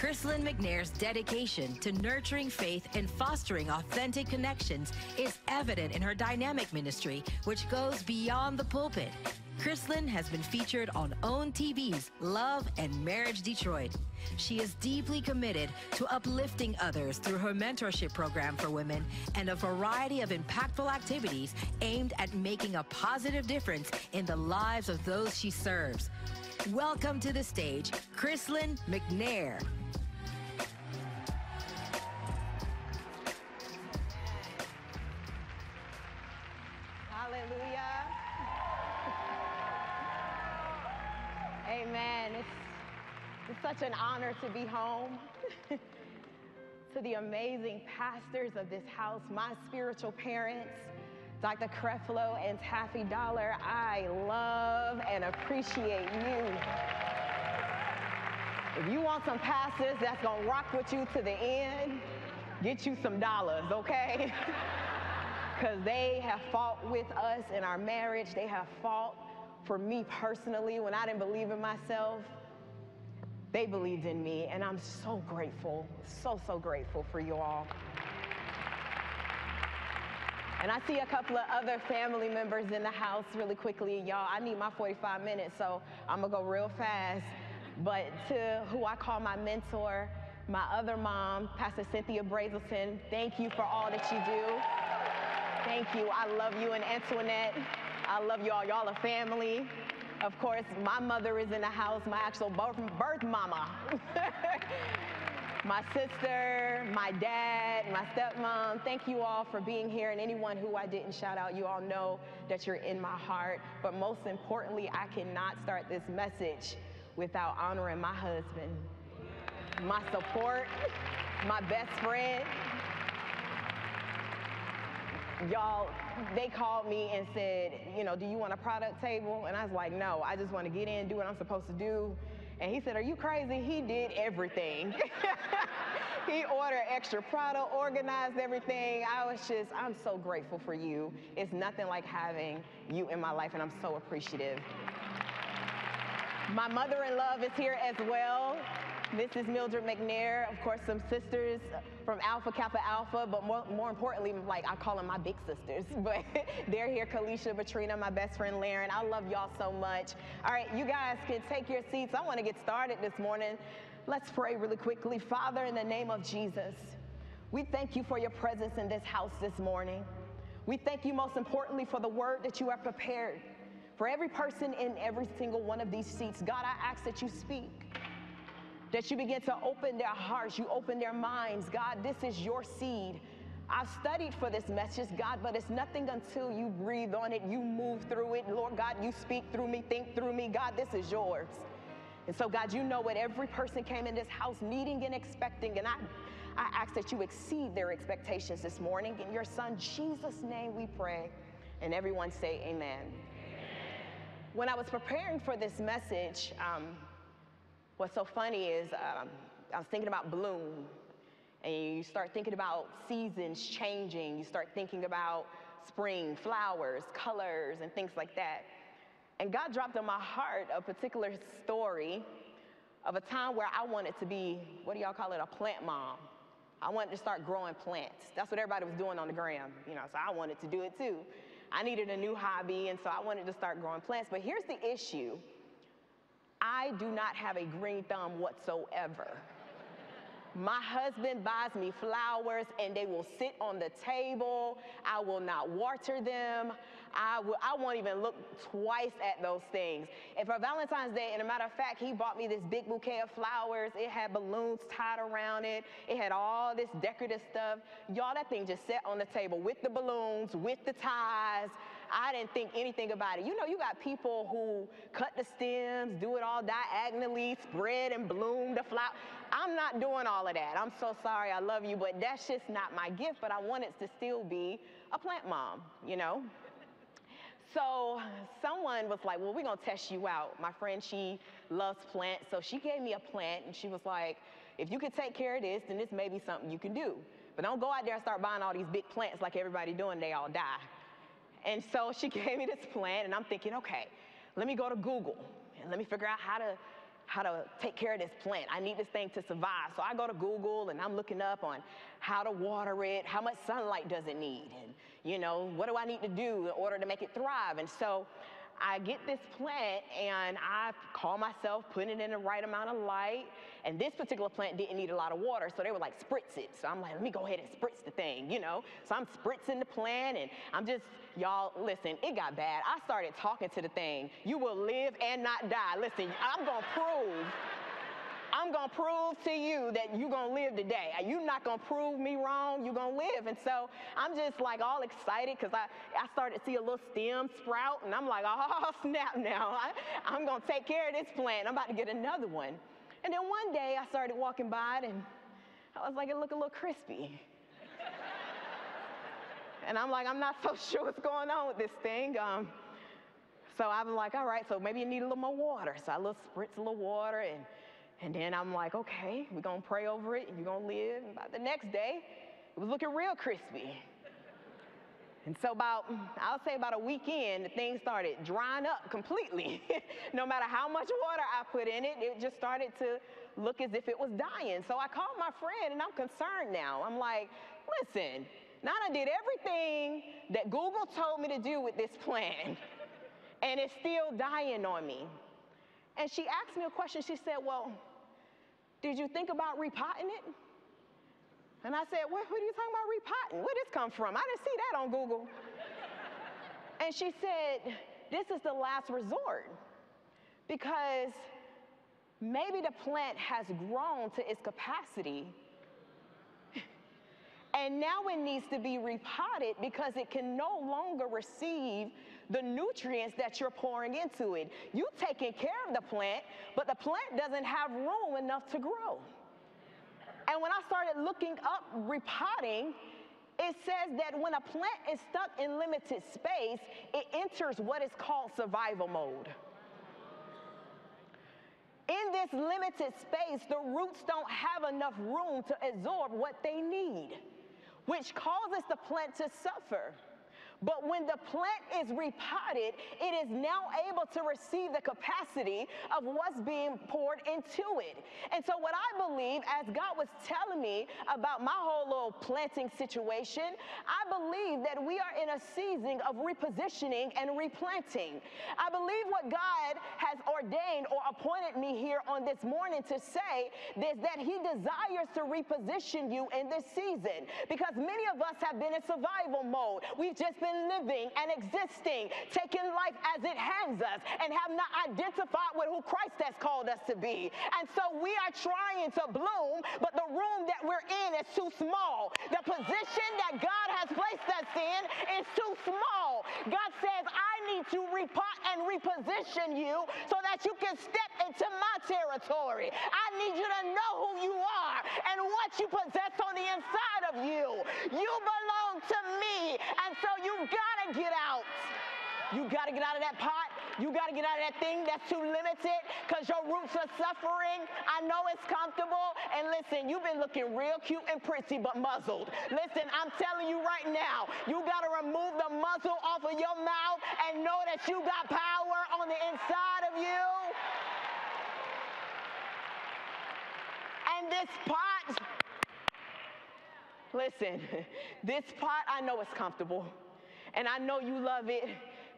Krislyn McNair's dedication to nurturing faith and fostering authentic connections is evident in her dynamic ministry, which goes beyond the pulpit. Krislyn has been featured on OWN TV's Love and Marriage Detroit. She is deeply committed to uplifting others through her mentorship program for women and a variety of impactful activities aimed at making a positive difference in the lives of those she serves. Welcome to the stage, Krislyn McNair. Hallelujah. Amen. It's, it's such an honor to be home. to the amazing pastors of this house, my spiritual parents, Dr. Creflo and Taffi Dollar, I love and appreciate you. If you want some pastors that's gonna rock with you to the end, get you some dollars, okay? Because they have fought with us in our marriage. They have fought for me personally when I didn't believe in myself. They believed in me, and I'm so grateful, so, so grateful for you all. And I see a couple of other family members in the house really quickly. Y'all, I need my 45 minutes, so I'm gonna go real fast. But to who I call my mentor, my other mom, Pastor Cynthia Brazelton, thank you for all that you do. Thank you. I love you and Antoinette. I love y'all. Y'all are family. Of course, my mother is in the house, my actual birth, birth mama. my sister, my dad, my stepmom, thank you all for being here. And anyone who I didn't shout out, you all know that you're in my heart. But most importantly, I cannot start this message without honoring my husband, my support, my best friend. Y'all, they called me and said, you know, do you want a product table? And I was like, no, I just want to get in, do what I'm supposed to do. And he said, are you crazy? He did everything. he ordered extra product, organized everything. I was just, I'm so grateful for you. It's nothing like having you in my life, and I'm so appreciative. My mother-in-law is here as well. This is Mildred McNair, of course, some sisters from Alpha Kappa Alpha, but more, more importantly, like I call them my big sisters. But they're here, Kalisha, Batrina, my best friend Laren. I love y'all so much. All right, you guys can take your seats. I want to get started this morning. Let's pray really quickly. Father, in the name of Jesus, we thank you for your presence in this house this morning. We thank you most importantly for the word that you have prepared for every person in every single one of these seats. God, I ask that you speak that you begin to open their hearts, you open their minds. God, this is your seed. I've studied for this message, God, but it's nothing until you breathe on it, you move through it. Lord God, you speak through me, think through me. God, this is yours. And so, God, you know what every person came in this house needing and expecting. And I, I ask that you exceed their expectations this morning. In your son, Jesus' name, we pray. And everyone say, Amen. amen. When I was preparing for this message, um, What's so funny is um, I was thinking about bloom, and you start thinking about seasons changing. You start thinking about spring, flowers, colors, and things like that. And God dropped on my heart a particular story of a time where I wanted to be, what do y'all call it, a plant mom. I wanted to start growing plants. That's what everybody was doing on the gram, you know, so I wanted to do it too. I needed a new hobby, and so I wanted to start growing plants. But here's the issue I do not have a green thumb whatsoever. My husband buys me flowers and they will sit on the table. I will not water them. I, will, I won't even look twice at those things. And for Valentine's Day, and a matter of fact, he bought me this big bouquet of flowers. It had balloons tied around it. It had all this decorative stuff. Y'all, that thing just sat on the table with the balloons, with the ties. I didn't think anything about it. You know, you got people who cut the stems, do it all diagonally, spread and bloom the flower. I'm not doing all of that. I'm so sorry. I love you, but that's just not my gift. But I wanted to still be a plant mom, you know? So someone was like, well, we're going to test you out. My friend, she loves plants. So she gave me a plant and she was like, if you could take care of this, then this may be something you can do. But don't go out there and start buying all these big plants like everybody doing, they all die. And so she gave me this plant and I'm thinking, okay, let me go to Google and let me figure out how to how to take care of this plant. I need this thing to survive. So I go to Google and I'm looking up on how to water it, how much sunlight does it need, and you know, what do I need to do in order to make it thrive? And so I get this plant and I call myself putting it in the right amount of light. And this particular plant didn't need a lot of water, so they were like, spritz it. So I'm like, let me go ahead and spritz the thing, you know? So I'm spritzing the plant and I'm just, y'all, listen, it got bad. I started talking to the thing. You will live and not die. Listen, I'm gonna prove I'm gonna prove to you that you're gonna live today. You're not gonna prove me wrong, you're gonna live. And so I'm just like all excited because I, I started to see a little stem sprout, and I'm like, oh, snap now. I, I'm gonna take care of this plant. I'm about to get another one. And then one day I started walking by it, and I was like, it looked a little crispy. and I'm like, I'm not so sure what's going on with this thing. Um, so I'm like, all right, so maybe you need a little more water. So I little spritz a little water and and then I'm like, okay, we're gonna pray over it and you're gonna live. And by the next day, it was looking real crispy. And so about, I'll say about a weekend, the thing started drying up completely. no matter how much water I put in it, it just started to look as if it was dying. So I called my friend and I'm concerned now. I'm like, listen, I did everything that Google told me to do with this plan, and it's still dying on me. And she asked me a question. She said, well, did you think about repotting it? And I said, what, are you talking about repotting? Where did this come from? I didn't see that on Google. and she said, this is the last resort because maybe the plant has grown to its capacity and now it needs to be repotted because it can no longer receive the nutrients that you're pouring into it. you're taking care of the plant, but the plant doesn't have room enough to grow. And when I started looking up repotting, it says that when a plant is stuck in limited space, it enters what is called survival mode. In this limited space, the roots don't have enough room to absorb what they need, which causes the plant to suffer. But when the plant is repotted, it is now able to receive the capacity of what's being poured into it. And so, what I believe, as God was telling me about my whole little planting situation, I believe that we are in a season of repositioning and replanting. I believe what God has ordained or appointed me here on this morning to say is that He desires to reposition you in this season because many of us have been in survival mode. We've just been been living and existing, taking life as it hands us, and have not identified with who Christ has called us to be. And so we are trying to bloom, but the room that we're in is too small. The position that God has placed us in is too small. God says, I need to repot and reposition you so that you can step into my territory. I need you to know who you are and what you possess on the inside of you. You belong to me. And so you've got to get out. You got to get out of that pot. You got to get out of that thing that's too limited because your roots are suffering. I know it's comfortable. And listen, you've been looking real cute and pretty, but muzzled. Listen, I'm telling you right now, you got to remove the muzzle off of your mouth and know that you got power on the inside of you. And this pot, listen, this pot, I know it's comfortable. And I know you love it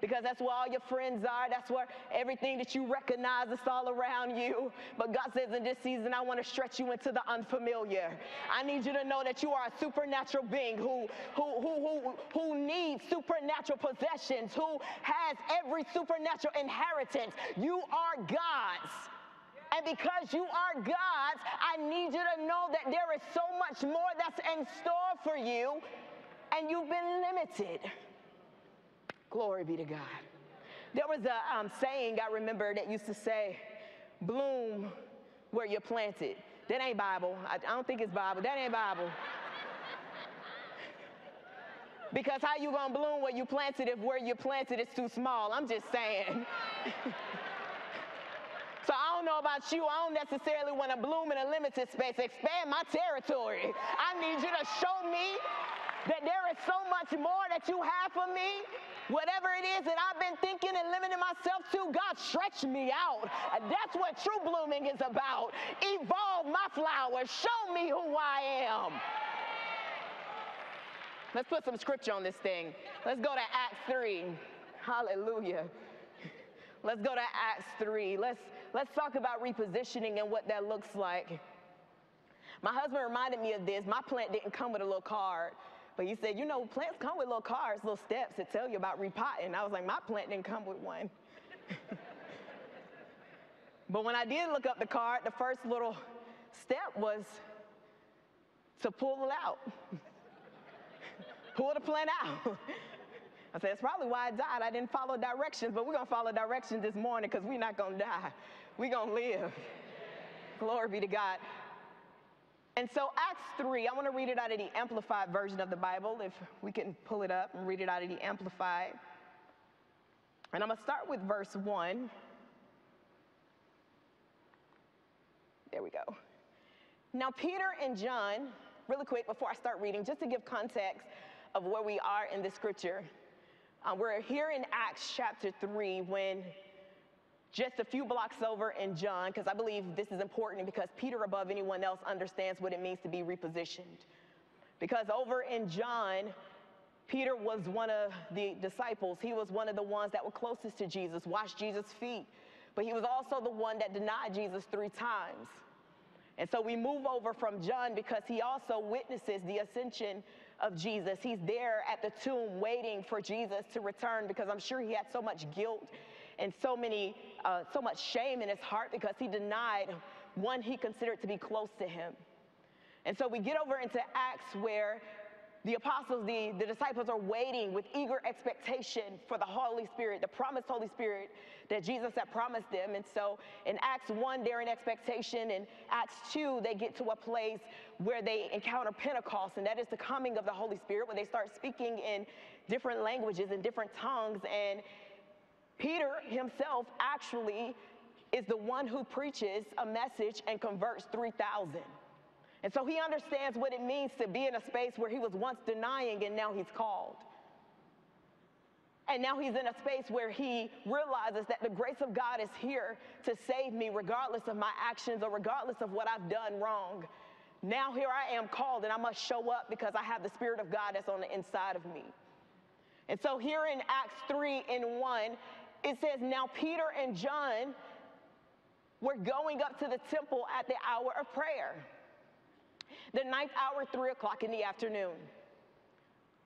because that's where all your friends are. That's where everything that you recognize is all around you. But God says in this season, I want to stretch you into the unfamiliar. I need you to know that you are a supernatural being who, who, who, who, who needs supernatural possessions, who has every supernatural inheritance. You are God's. And because you are God's, I need you to know that there is so much more that's in store for you, and you've been limited. Glory be to God. There was a um, saying I remember that used to say, bloom where you're planted. That ain't Bible. I, I don't think it's Bible. That ain't Bible. because how you gonna bloom where you planted if where you planted is too small? I'm just saying. so I don't know about you. I don't necessarily want to bloom in a limited space. Expand my territory. I need you to show me that there is so much more that you have for me. Whatever it is that I've been thinking and limiting myself to, God, stretch me out. That's what true blooming is about. Evolve my flowers. Show me who I am. Let's put some scripture on this thing. Let's go to Acts 3. Hallelujah. Let's go to Acts 3. Let's, let's talk about repositioning and what that looks like. My husband reminded me of this. My plant didn't come with a little card. But he said, you know, plants come with little cards, little steps that tell you about repotting. I was like, my plant didn't come with one. but when I did look up the card, the first little step was to pull it out. pull the plant out. I said, it's probably why I died. I didn't follow directions, but we're going to follow directions this morning because we're not going to die. We're going to live. Glory be to God. And so, Acts 3, I want to read it out of the Amplified version of the Bible, if we can pull it up and read it out of the Amplified. And I'm going to start with verse 1. There we go. Now, Peter and John, really quick before I start reading, just to give context of where we are in the scripture. Uh, we're here in Acts chapter 3 when just a few blocks over in John, because I believe this is important because Peter, above anyone else, understands what it means to be repositioned. Because over in John, Peter was one of the disciples. He was one of the ones that were closest to Jesus, washed Jesus' feet. But he was also the one that denied Jesus three times. And so we move over from John because he also witnesses the ascension of Jesus. He's there at the tomb waiting for Jesus to return because I'm sure he had so much guilt and so many, uh, so much shame in his heart because he denied one he considered to be close to him. And so we get over into Acts where the apostles, the, the disciples are waiting with eager expectation for the Holy Spirit, the promised Holy Spirit that Jesus had promised them. And so in Acts 1, they're in expectation. In Acts 2, they get to a place where they encounter Pentecost, and that is the coming of the Holy Spirit, where they start speaking in different languages and different tongues. And Peter himself actually is the one who preaches a message and converts 3,000. And so he understands what it means to be in a space where he was once denying and now he's called. And now he's in a space where he realizes that the grace of God is here to save me regardless of my actions or regardless of what I've done wrong. Now here I am called and I must show up because I have the Spirit of God that's on the inside of me. And so here in Acts 3 in 1, it says, Now Peter and John were going up to the temple at the hour of prayer, the ninth hour, three o'clock in the afternoon.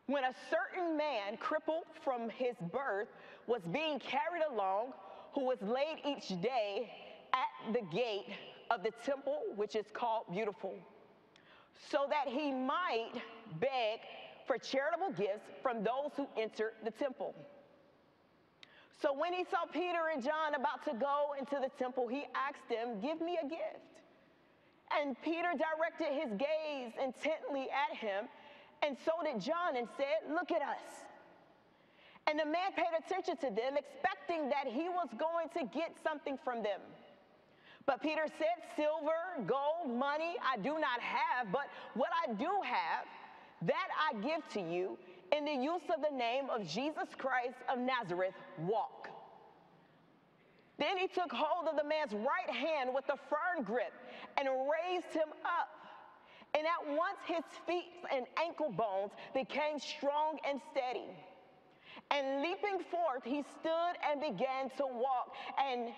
When a certain man, crippled from his birth, was being carried along, who was laid each day at the gate of the temple, which is called Beautiful, so that he might beg for charitable gifts from those who enter the temple. So when he saw Peter and John about to go into the temple, he asked them, Give me a gift. And Peter directed his gaze intently at him, and so did John, and said, Look at us. And the man paid attention to them, expecting that he was going to get something from them. But Peter said, Silver, gold, money I do not have, but what I do have, that I give to you in the use of the name of Jesus Christ of Nazareth, walk. Then he took hold of the man's right hand with a firm grip and raised him up. And at once his feet and ankle bones became strong and steady. And leaping forth, he stood and began to walk. And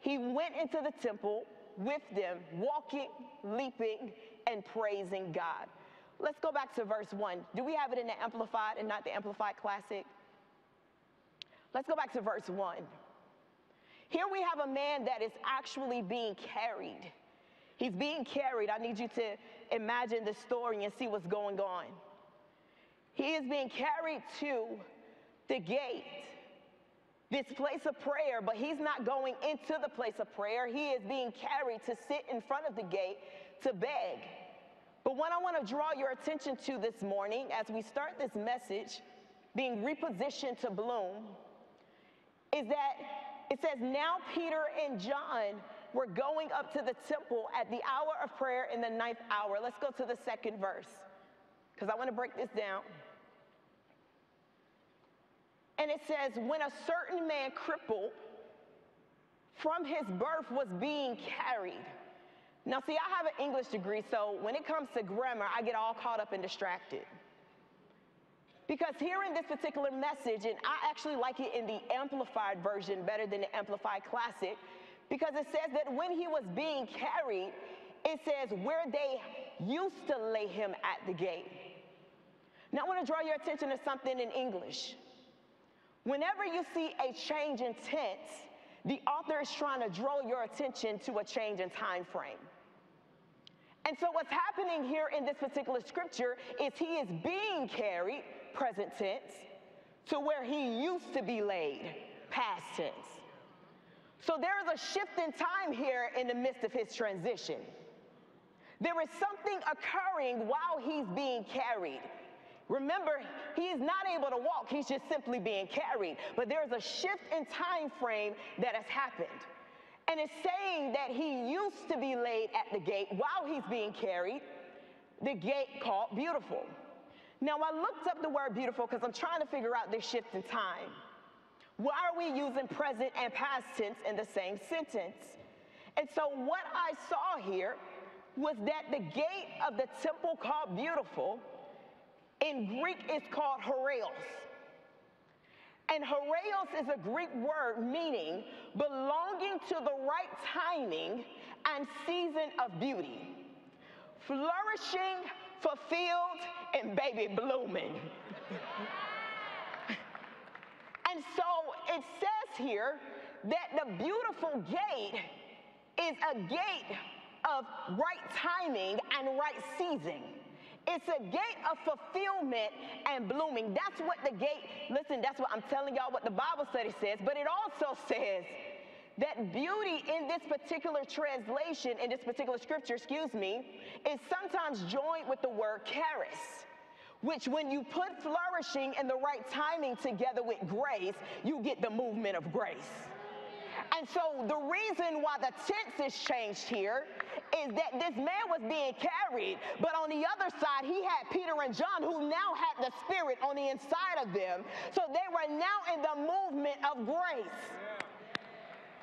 he went into the temple with them, walking, leaping, and praising God. Let's go back to verse 1. Do we have it in the Amplified and not the Amplified Classic? Let's go back to verse 1. Here we have a man that is actually being carried. He's being carried. I need you to imagine the story and see what's going on. He is being carried to the gate, this place of prayer, but he's not going into the place of prayer. He is being carried to sit in front of the gate to beg. But what I want to draw your attention to this morning as we start this message, being repositioned to bloom, is that it says, Now Peter and John were going up to the temple at the hour of prayer in the ninth hour. Let's go to the second verse. because I want to break this down. And it says, when a certain man crippled from his birth was being carried. Now, see, I have an English degree, so when it comes to grammar, I get all caught up and distracted. Because here in this particular message, and I actually like it in the amplified version better than the amplified classic, because it says that when he was being carried, it says where they used to lay him at the gate. Now, I want to draw your attention to something in English. Whenever you see a change in tense, the author is trying to draw your attention to a change in time frame. And so, what's happening here in this particular scripture is he is being carried, present tense, to where he used to be laid, past tense. So, there is a shift in time here in the midst of his transition. There is something occurring while he's being carried. Remember, he is not able to walk, he's just simply being carried. But there's a shift in time frame that has happened. And it's saying that he used to be laid at the gate while he's being carried, the gate called beautiful. Now, I looked up the word beautiful because I'm trying to figure out this shift in time. Why are we using present and past tense in the same sentence? And so, what I saw here was that the gate of the temple called beautiful in Greek is called Horaios. And Horaios is a Greek word meaning belonging to the right timing and season of beauty, flourishing, fulfilled, and baby blooming. and so it says here that the beautiful gate is a gate of right timing and right season. It's a gate of fulfillment and blooming. That's what the gate, listen, that's what I'm telling y'all what the Bible study says, but it also says that beauty in this particular translation, in this particular scripture, excuse me, is sometimes joined with the word charis, which when you put flourishing and the right timing together with grace, you get the movement of grace. And so the reason why the tense is changed here is that this man was being carried, but on the other side, he had Peter and John who now had the Spirit on the inside of them. So they were now in the movement of grace.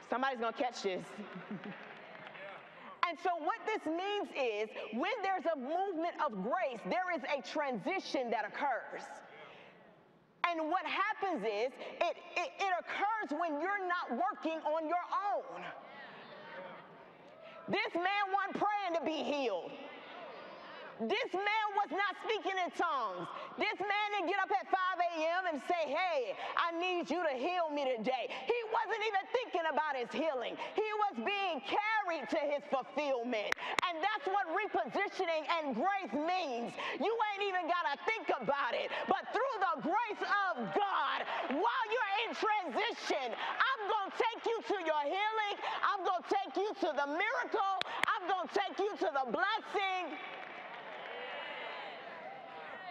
Somebody's gonna catch this. And so, what this means is when there's a movement of grace, there is a transition that occurs. And what happens is it, it, it occurs when you're not working on your own. This man wasn't praying to be healed. This man was not speaking in tongues. This man didn't get up at 5 a.m. and say, Hey, I need you to heal me today. He wasn't even thinking about his healing. He was being carried to his fulfillment. And that's what repositioning and grace means. You ain't even got to think about it. But through the grace of God, while you're in transition, I'm going to take you to your healing. I'm going to take you to the miracle. I'm going to take you to the blessing.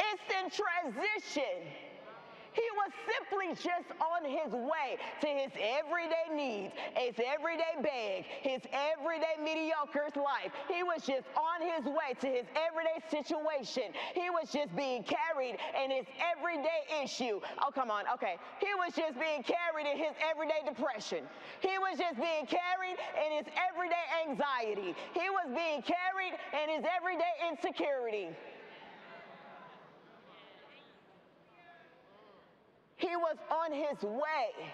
It's in transition. He was simply just on his way to his everyday needs, his everyday bag, his everyday mediocre's life. He was just on his way to his everyday situation. He was just being carried in his everyday issue. Oh, come on. Okay. He was just being carried in his everyday depression. He was just being carried in his everyday anxiety. He was being carried in his everyday insecurity. He was on his way.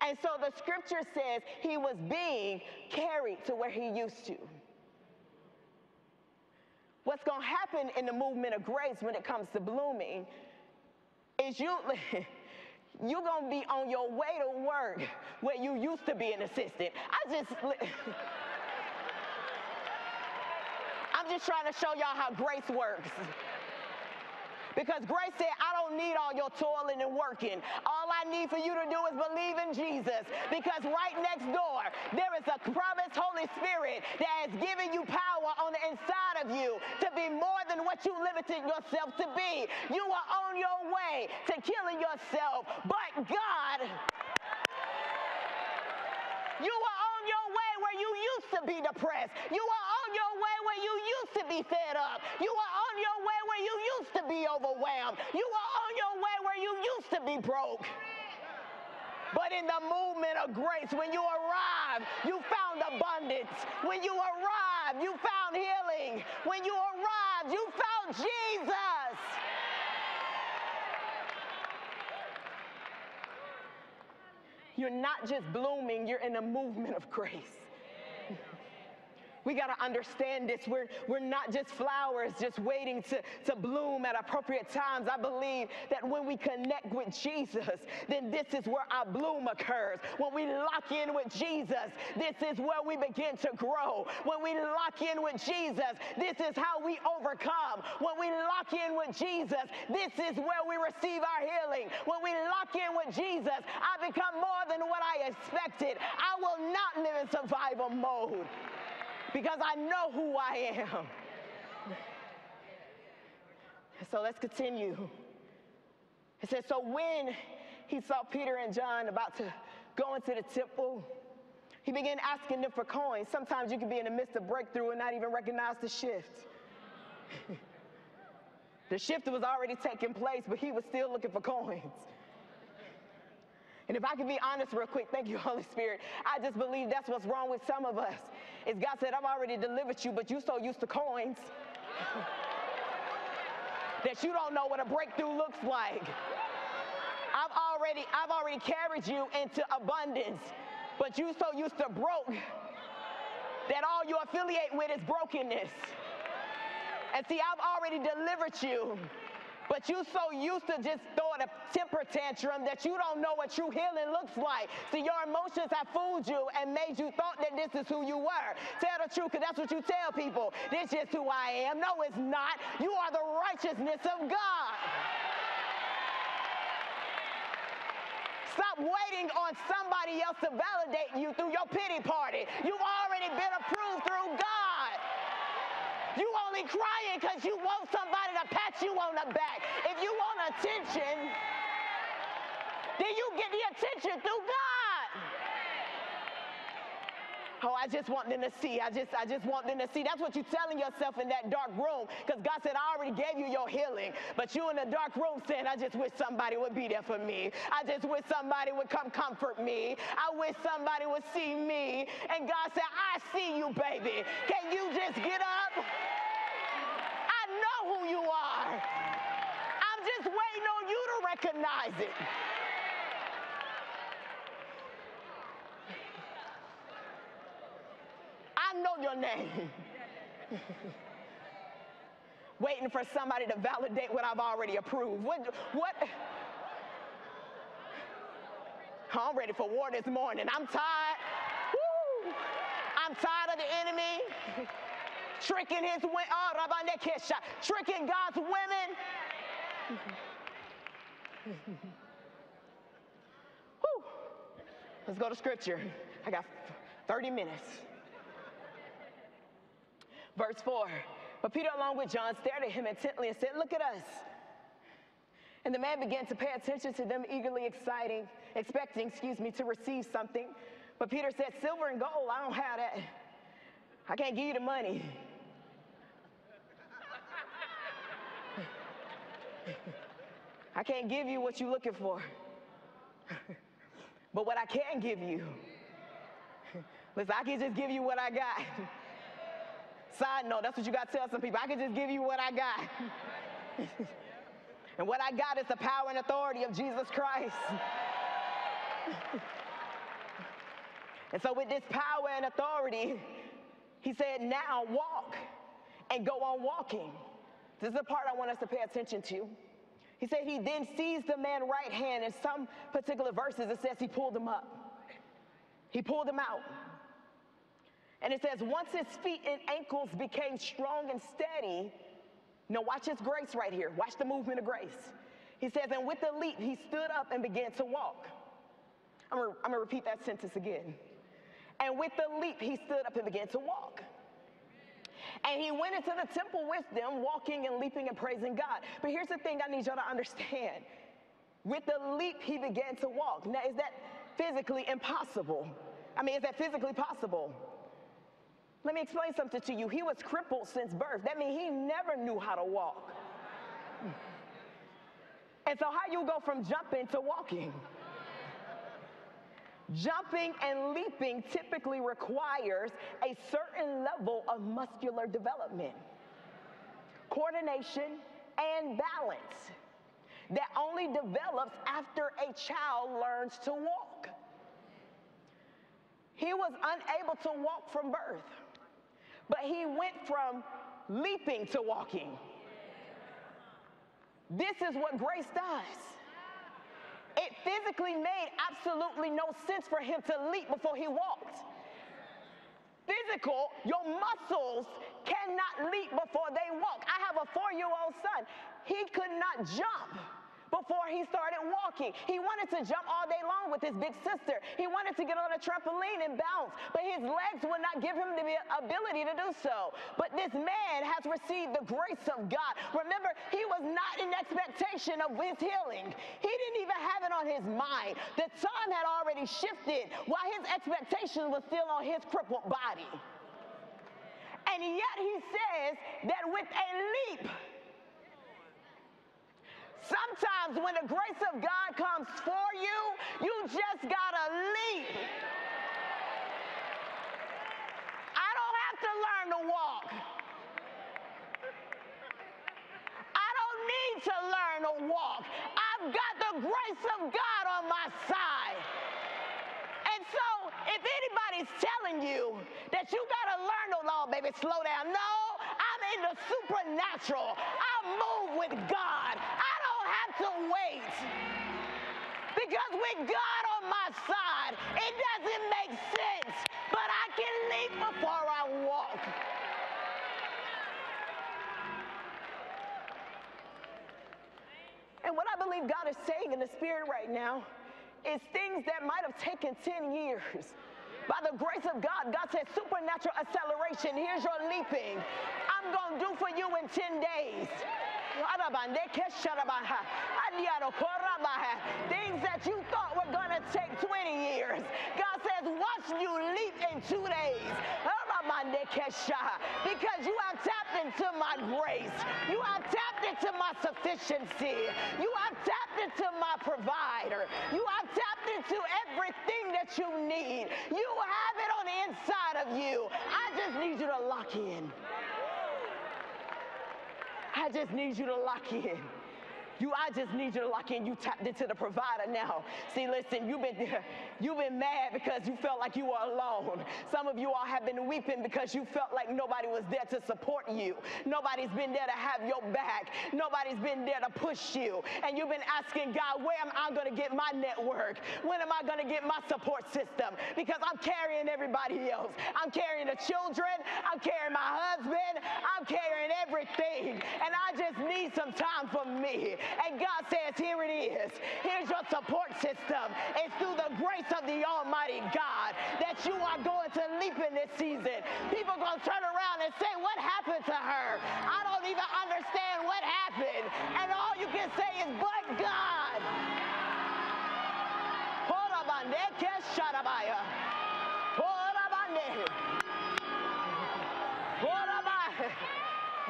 And so the scripture says he was being carried to where he used to. What's going to happen in the movement of grace when it comes to blooming is you you're going to be on your way to work where you used to be an assistant. I just I'm just trying to show y'all how grace works. Because grace said, I don't need all your toiling and working. All I need for you to do is believe in Jesus. Because right next door, there is a promised Holy Spirit that has given you power on the inside of you to be more than what you limited yourself to be. You are on your way to killing yourself, but God. You are on your way where you used to be depressed. You are on your way where you used to be fed up. You are on your way you used to be overwhelmed. You are on your way where you used to be broke. But in the movement of grace, when you arrive, you found abundance. When you arrive, you found healing. When you arrived, you found Jesus. You're not just blooming, you're in a movement of grace. We got to understand this. We're, we're not just flowers just waiting to, to bloom at appropriate times. I believe that when we connect with Jesus, then this is where our bloom occurs. When we lock in with Jesus, this is where we begin to grow. When we lock in with Jesus, this is how we overcome. When we lock in with Jesus, this is where we receive our healing. When we lock in with Jesus, I become more than what I expected. I will not live in survival mode because I know who I am. So let's continue. It says, So when he saw Peter and John about to go into the temple, he began asking them for coins. Sometimes you can be in the midst of breakthrough and not even recognize the shift. the shift was already taking place, but he was still looking for coins. And if I can be honest real quick, thank you, Holy Spirit. I just believe that's what's wrong with some of us. Is God said, I've already delivered you, but you're so used to coins that you don't know what a breakthrough looks like. I've already, I've already carried you into abundance, but you're so used to broke that all you affiliate with is brokenness. And see, I've already delivered you. But you so used to just throwing a temper tantrum that you don't know what true healing looks like. See, your emotions have fooled you and made you thought that this is who you were. Tell the truth, because that's what you tell people. This is who I am. No, it's not. You are the righteousness of God. Stop waiting on somebody else to validate you through your pity party. You've already been approved through God. You only crying because you want somebody to pat you on the back. If you want attention, then you get the attention through God. Oh, I just want them to see. I just, I just want them to see. That's what you're telling yourself in that dark room. Because God said, I already gave you your healing. But you in the dark room saying, I just wish somebody would be there for me. I just wish somebody would come comfort me. I wish somebody would see me. And God said, I see you, baby. Can you just get up? I know who you are. I'm just waiting on you to recognize it. Know your name. Waiting for somebody to validate what I've already approved. What? What? I'm ready for war this morning. I'm tired. Woo. I'm tired of the enemy tricking his women. Oh, tricking God's women. Woo. Let's go to scripture. I got 30 minutes. Verse 4. But Peter, along with John, stared at him intently and said, Look at us. And the man began to pay attention to them, eagerly exciting, expecting, excuse me, to receive something. But Peter said, Silver and gold, I don't have that. I can't give you the money. I can't give you what you're looking for. but what I can give you, listen, I can just give you what I got. Side note, that's what you got to tell some people. I can just give you what I got. and what I got is the power and authority of Jesus Christ. and so, with this power and authority, he said, Now walk and go on walking. This is the part I want us to pay attention to. He said he then seized the man right hand. In some particular verses, it says he pulled him up. He pulled him out. And it says, once his feet and ankles became strong and steady, now watch his grace right here. Watch the movement of grace. He says, and with a leap, he stood up and began to walk. I'm gonna, I'm gonna repeat that sentence again. And with a leap, he stood up and began to walk. And he went into the temple with them, walking and leaping and praising God. But here's the thing I need y'all to understand. With the leap, he began to walk. Now, is that physically impossible? I mean, is that physically possible? Let me explain something to you. He was crippled since birth. That means he never knew how to walk. And so, how you go from jumping to walking? Jumping and leaping typically requires a certain level of muscular development, coordination, and balance that only develops after a child learns to walk. He was unable to walk from birth, but he went from leaping to walking. This is what grace does. It physically made absolutely no sense for him to leap before he walked. Physical, your muscles cannot leap before they walk. I have a four year old son. He could not jump before he started walking. He wanted to jump all day long with his big sister. He wanted to get on a trampoline and bounce, but his legs would not give him the ability to do so. But this man has received the grace of God. Remember, he was not in expectation of his healing. He didn't even have it on his mind. The time had already shifted while his expectation was still on his crippled body. And yet he says that with a leap, Sometimes when the grace of God comes for you, you just gotta leap. I don't have to learn to walk. I don't need to learn to walk. I've got the grace of God on my side. And so, if anybody's telling you that you gotta learn to, oh, baby, slow down. No, I'm in the supernatural. I move with God. I to wait. Because with God on my side, it doesn't make sense, but I can leap before I walk. And what I believe God is saying in the spirit right now is things that might have taken 10 years. By the grace of God, God said supernatural acceleration. Here's your leaping. I'm going to do for you in 10 days. Things that you thought were going to take 20 years. God says, watch you leap in two days. Because you have tapped into my grace. You have tapped into my sufficiency. You have tapped into my provider. You have tapped into everything that you need. You have it on the inside of you. I just need you to lock in. I just need you to lock in. You, I just need you to lock in. You tapped into the provider now. See, listen, you've been you've been mad because you felt like you were alone. Some of you all have been weeping because you felt like nobody was there to support you. Nobody's been there to have your back. Nobody's been there to push you. And you've been asking God, where am I going to get my network? When am I going to get my support system? Because I'm carrying everybody else. I'm carrying the children. I'm carrying my husband. I'm carrying everything. And I just need some time for me. And God says, here it is. Here's your support system. It's through the grace of the Almighty God that you are going to leap in this season. People are going to turn around and say, what happened to her? I don't even understand what happened. And all you can say is, but God.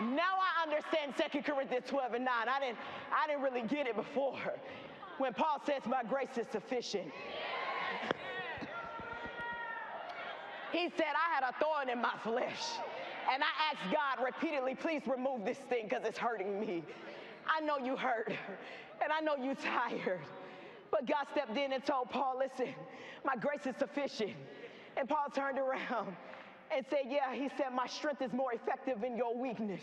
Now I understand 2 Corinthians 12 and 9. I didn't, I didn't really get it before. When Paul says, My grace is sufficient. He said, I had a thorn in my flesh. And I asked God repeatedly, please remove this thing because it's hurting me. I know you hurt, and I know you tired. But God stepped in and told Paul, listen, my grace is sufficient. And Paul turned around and say, Yeah, he said, My strength is more effective in your weakness.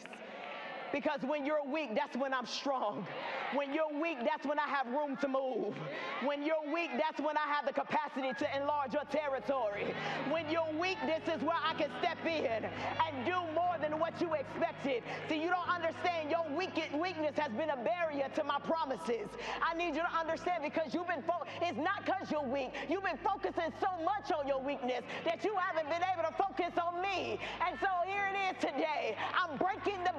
Because when you're weak, that's when I'm strong. When you're weak, that's when I have room to move. When you're weak, that's when I have the capacity to enlarge your territory. When you're weak, this is where I can step in and do more than what you expected. See, you don't understand your weakness has been a barrier to my promises. I need you to understand because you've been, fo- it's not because you're weak. You've been focusing so much on your weakness that you haven't been able to focus on me. And so here it is today. I'm breaking the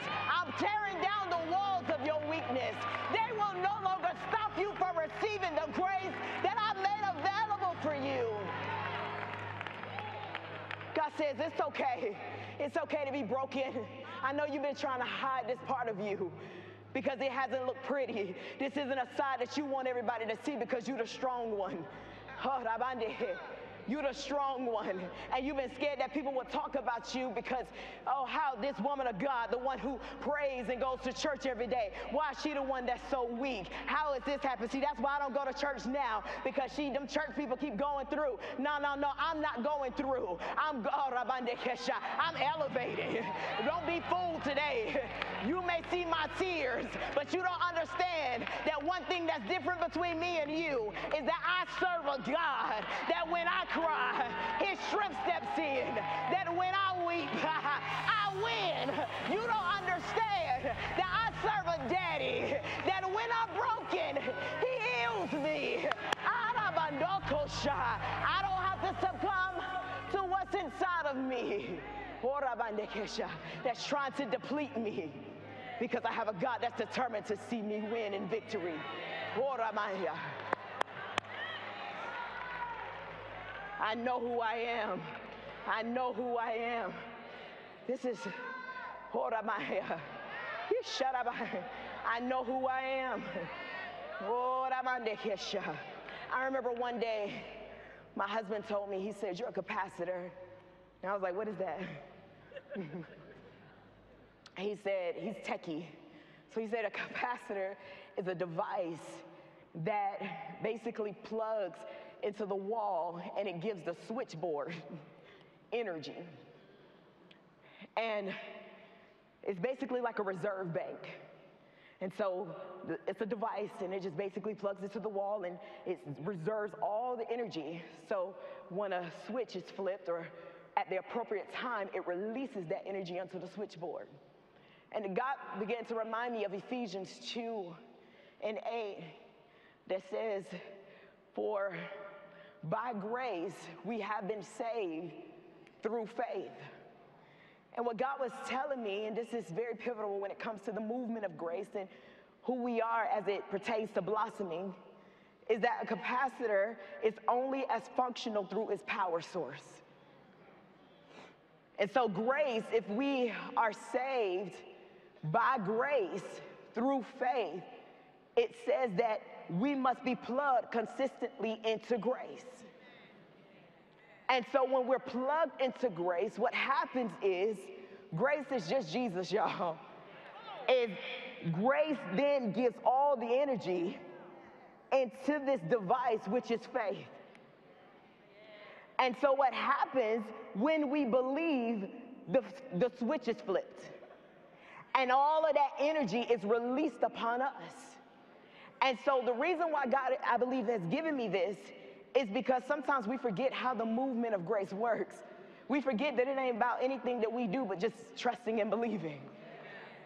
I'm tearing down the walls of your weakness. They will no longer stop you from receiving the grace that I made available for you. God says, it's okay. It's okay to be broken. I know you've been trying to hide this part of you. because it hasn't looked pretty. This isn't a side that you want everybody to see because you're the strong one. Oh, You're the strong one. And you've been scared that people will talk about you because, oh, how this woman of God, the one who prays and goes to church every day, why is she the one that's so weak? How has this happened? See, that's why I don't go to church now because she, them church people keep going through. No, no, no, I'm not going through. I'm God, oh, I'm elevated. Don't be fooled today. You may see my tears, but you don't understand that one thing that's different between me and you is that I serve a God that when I cry, his strength steps in. That when I weep, I win. You don't understand that I serve a daddy, that when I'm broken, he heals me. I don't have to succumb to what's inside of me that's trying to deplete me because I have a God that's determined to see me win in victory. I know who I am. I know who I am. This is Horamaya. Shut up. I know who I am. I remember one day my husband told me, he said, You're a capacitor. And I was like, What is that? he said, He's techie. So he said, A capacitor is a device that basically plugs into the wall and it gives the switchboard energy. And it's basically like a reserve bank. And so it's a device and it just basically plugs into the wall and it reserves all the energy. So when a switch is flipped or at the appropriate time, it releases that energy onto the switchboard. And God began to remind me of Ephesians 2 and 8 that says, For by grace, we have been saved through faith. And what God was telling me, and this is very pivotal when it comes to the movement of grace and who we are as it pertains to blossoming, is that a capacitor is only as functional through its power source. And so, grace, if we are saved by grace through faith, it says that we must be plugged consistently into grace. And so when we're plugged into grace, what happens is grace is just Jesus, y'all. Is grace then gives all the energy into this device, which is faith. And so what happens when we believe, the, the switch is flipped. And all of that energy is released upon us. And so the reason why God, I believe, has given me this is because sometimes we forget how the movement of grace works. We forget that it ain't about anything that we do, but just trusting and believing.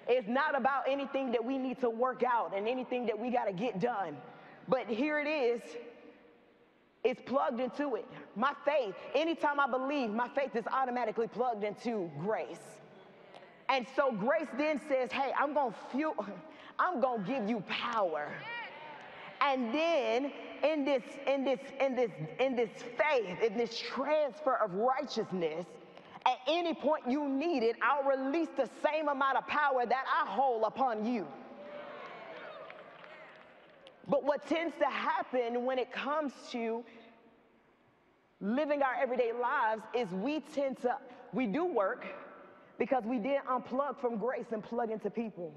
It's not about anything that we need to work out and anything that we got to get done. But here it is. It's plugged into it. My faith, anytime I believe, my faith is automatically plugged into grace. And so grace then says, hey, I'm going to fuel, I'm going to give you power. And then in this, in this, in this, in this faith, in this transfer of righteousness, at any point you need it, I'll release the same amount of power that I hold upon you. But what tends to happen when it comes to living our everyday lives is we tend to, we do work because we didn't unplug from grace and plug into people.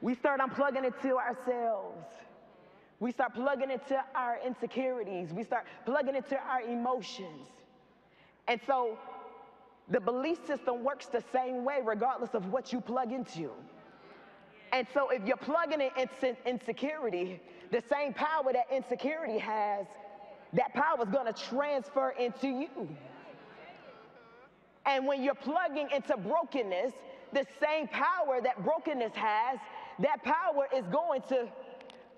We start unplugging it to ourselves. We start plugging into our insecurities. We start plugging into our emotions. And so the belief system works the same way regardless of what you plug into. And so if you're plugging in insecurity, the same power that insecurity has, that power is going to transfer into you. And when you're plugging into brokenness, the same power that brokenness has, that power is going to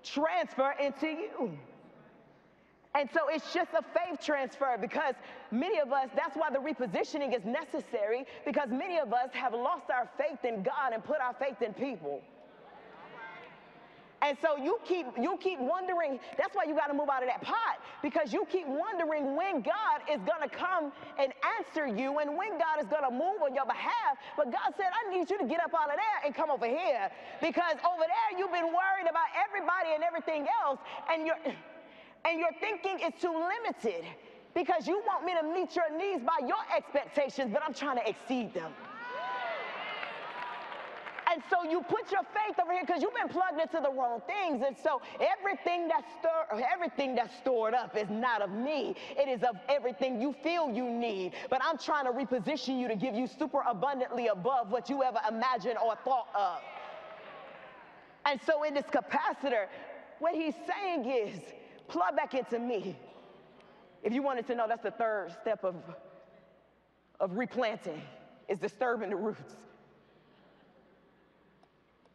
transfer into you. And so it's just a faith transfer because many of us, that's why the repositioning is necessary because many of us have lost our faith in God and put our faith in people. And so you keep you keep wondering, that's why you got to move out of that pot because you keep wondering when God is going to come and answer you and when God is going to move on your behalf. But God said, "I need you to get up out of there and come over here because over there you've been worried about everybody and everything else and your and your thinking is too limited because you want me to meet your needs by your expectations, but I'm trying to exceed them." And so you put your faith over here because you've been plugged into the wrong things. And so everything that's stir, everything that's stored up is not of me. It is of everything you feel you need. But I'm trying to reposition you to give you super abundantly above what you ever imagined or thought of. And so in this capacitor, what he's saying is plug back into me. If you wanted to know, that's the third step of, of replanting, is disturbing the roots.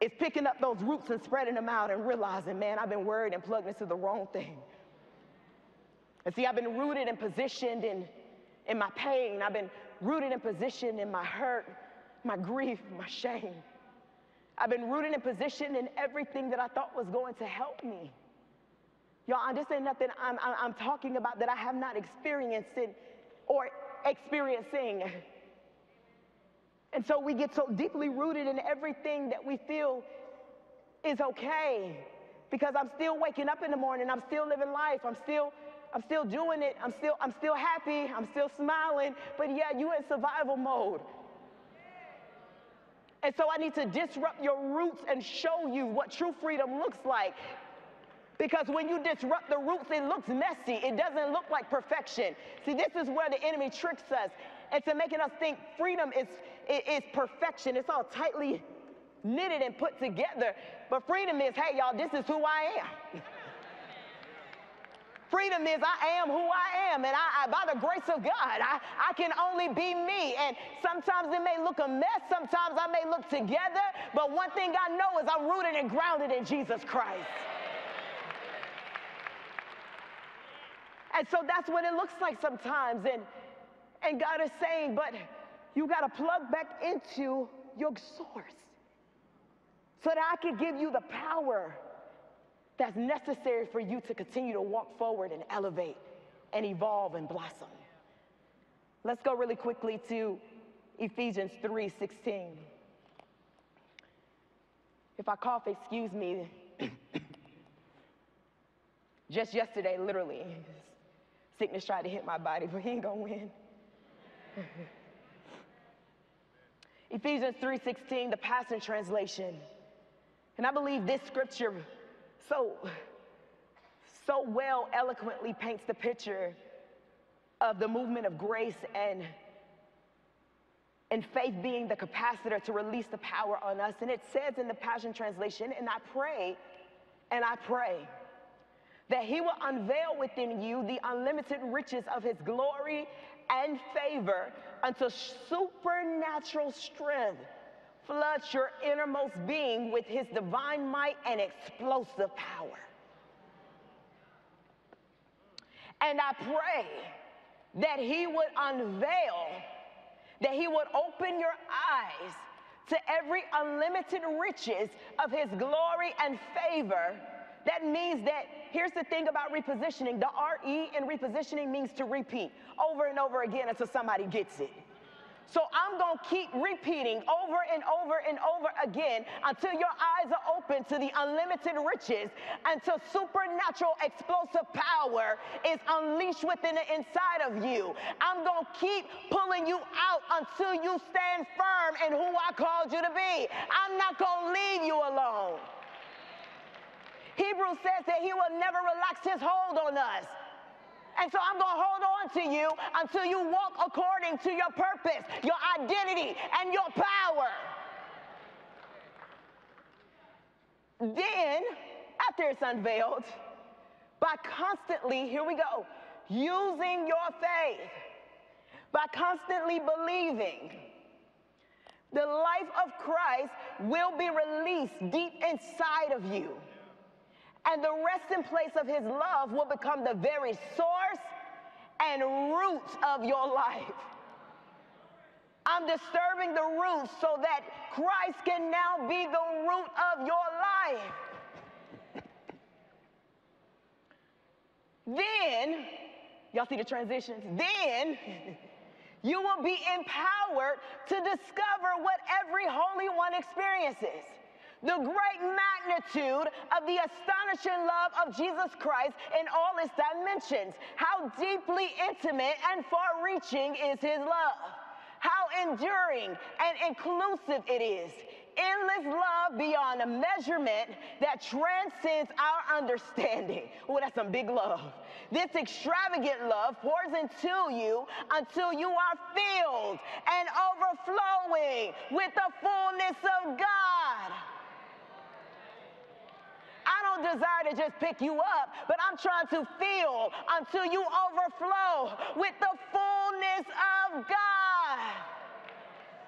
It's picking up those roots and spreading them out and realizing, man, I've been worried and plugged into the wrong thing. And see, I've been rooted and positioned in, in my pain. I've been rooted and positioned in my hurt, my grief, my shame. I've been rooted and positioned in everything that I thought was going to help me. Y'all, this ain't nothing I'm, I'm, talking about that I have not experienced or experiencing. And so we get so deeply rooted in everything that we feel is okay because I'm still waking up in the morning, I'm still living life, I'm still I'm still doing it, I'm still I'm still happy, I'm still smiling, but yeah, you in survival mode. And so I need to disrupt your roots and show you what true freedom looks like. Because when you disrupt the roots, it looks messy. It doesn't look like perfection. See, this is where the enemy tricks us into making us think freedom is, is perfection. It's all tightly knitted and put together. But freedom is, hey, y'all, this is who I am. Freedom is I am who I am, and I, I, by the grace of God, I, I can only be me. And sometimes it may look a mess, sometimes I may look together, but one thing I know is I'm rooted and grounded in Jesus Christ. And so that's what it looks like sometimes. And, and God is saying, but you got to plug back into your source so that I can give you the power that's necessary for you to continue to walk forward and elevate and evolve and blossom. Let's go really quickly to Ephesians 3:16. If I cough, excuse me. Just yesterday, literally, sickness tried to hit my body, but he ain't gonna win. Ephesians 3:16, the Passion Translation. And I believe this scripture so so well eloquently paints the picture of the movement of grace and and faith being the capacitor to release the power on us. And it says in the Passion Translation, and I pray, and I pray that he will unveil within you the unlimited riches of his glory and favor until supernatural strength floods your innermost being with his divine might and explosive power. And I pray that he would unveil, that he would open your eyes to every unlimited riches of his glory and favor that means that here's the thing about repositioning the RE in repositioning means to repeat over and over again until somebody gets it. So I'm going to keep repeating over and over and over again until your eyes are open to the unlimited riches, until supernatural explosive power is unleashed within the inside of you. I'm going to keep pulling you out until you stand firm in who I called you to be. I'm not going to leave you alone. Hebrews says that he will never relax his hold on us. And so I'm going to hold on to you until you walk according to your purpose, your identity, and your power. Then, after it's unveiled, by constantly, here we go, using your faith, by constantly believing, the life of Christ will be released deep inside of you and the resting place of his love will become the very source and root of your life. I'm disturbing the roots so that Christ can now be the root of your life. then, y'all see the transitions? Then you will be empowered to discover what every Holy One experiences the great magnitude of the astonishing love of Jesus Christ in all its dimensions. How deeply intimate and far reaching is his love. How enduring and inclusive it is. Endless love beyond a measurement that transcends our understanding. Oh, that's some big love. This extravagant love pours into you until you are filled and overflowing with the fullness of God. Desire to just pick you up, but I'm trying to fill until you overflow with the fullness of God.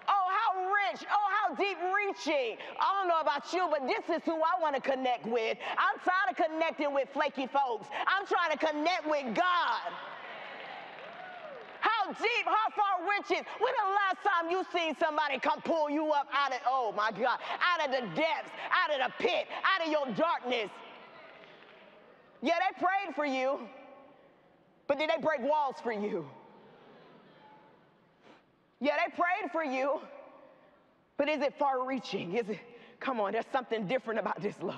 Oh, how rich. Oh, how deep reaching. I don't know about you, but this is who I want to connect with. I'm tired of connecting with flaky folks. I'm trying to connect with God. Deep, how far reaching. When the last time you seen somebody come pull you up out of, oh my God, out of the depths, out of the pit, out of your darkness? Yeah, they prayed for you, but did they break walls for you? Yeah, they prayed for you, but is it far reaching? Is it, come on, there's something different about this love.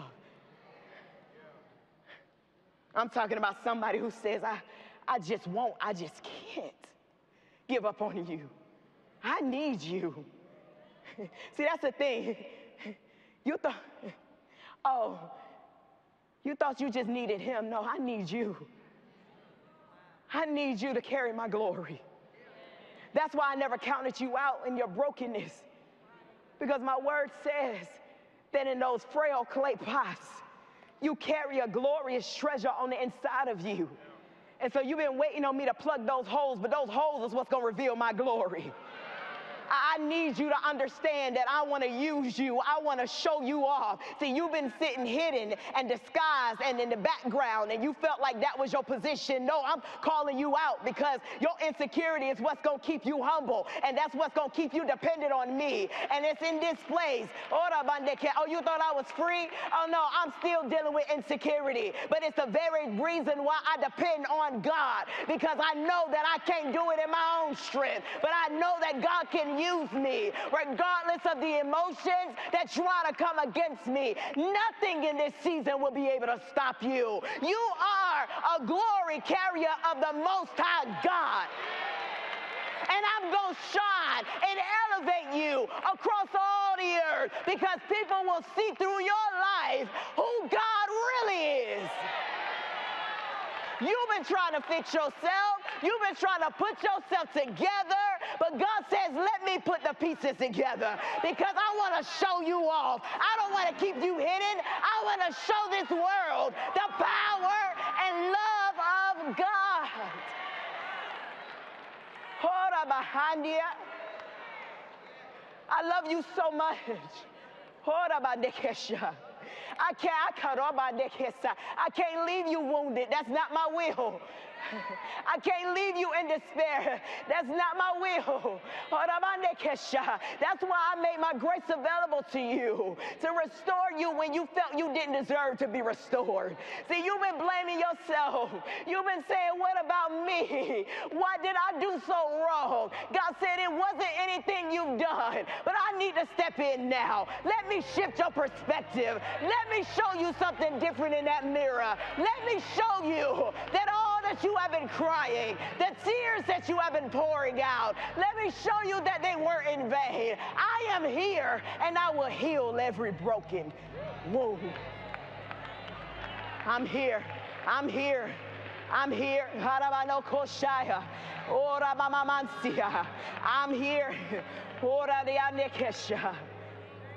I'm talking about somebody who says, I, I just won't, I just can't give up on you. I need you. See, that's the thing. You thought, oh, you thought you just needed him. No, I need you. I need you to carry my glory. That's why I never counted you out in your brokenness. Because my word says that in those frail clay pots, you carry a glorious treasure on the inside of you. And so you've been waiting on me to plug those holes, but those holes is what's gonna reveal my glory. I need you to understand that I want to use you. I want to show you off. See, you've been sitting hidden and disguised and in the background, and you felt like that was your position. No, I'm calling you out because your insecurity is what's going to keep you humble, and that's what's going to keep you dependent on me. And it's in this place. Oh, you thought I was free? Oh, no, I'm still dealing with insecurity. But it's the very reason why I depend on God because I know that I can't do it in my own strength, but I know that God can use me, regardless of the emotions that try to come against me. Nothing in this season will be able to stop you. You are a glory carrier of the Most High God and I'm going to shine and elevate you across all the earth because people will see through your life who God really is. You've been trying to fix yourself. You've been trying to put yourself together. But God says, let me put the pieces together because I want to show you off. I don't want to keep you hidden. I want to show this world the power and love of God. Hold behind you. I love you so much. Hold I can't, I yesha. I can't leave you wounded. That's not my will. I can't leave you in despair. That's not my will. That's why I made my grace available to you to restore you when you felt you didn't deserve to be restored. See, you've been blaming yourself. You've been saying, What about me? Why did I do so wrong? God said, It wasn't anything you've done, but I need to step in now. Let me shift your perspective. Let me show you something different in that mirror. Let me show you that all that you have been crying, the tears that you have been pouring out, let me show you that they weren't in vain. I am here and I will heal every broken wound. I'm here. I'm here. I'm here. I'm here.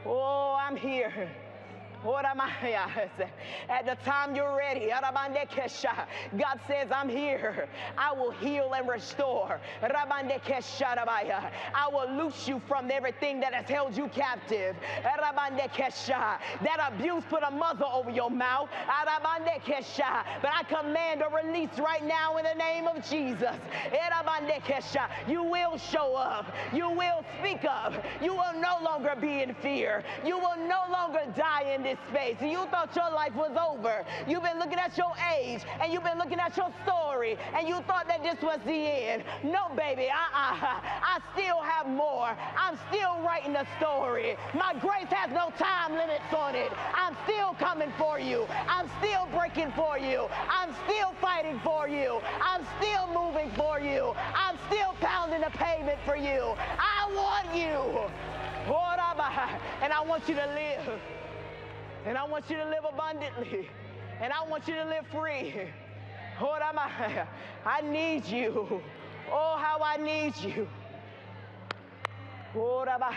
Oh, I'm here. At the time you're ready, God says, I'm here. I will heal and restore. I will loose you from everything that has held you captive. That abuse put a muzzle over your mouth. But I command a release right now in the name of Jesus. You will show up. You will speak up. You will no longer be in fear. You will no longer die in this this space and you thought your life was over. You've been looking at your age and you've been looking at your story and you thought that this was the end. No, baby, uh-uh. I still have more. I'm still writing a story. My grace has no time limits on it. I'm still coming for you. I'm still breaking for you. I'm still fighting for you. I'm still moving for you. I'm still pounding the pavement for you. I want you. And I want you to live. And I want you to live abundantly. And I want you to live free. Lord, I I need you. Oh, how I need you. Lord, am I?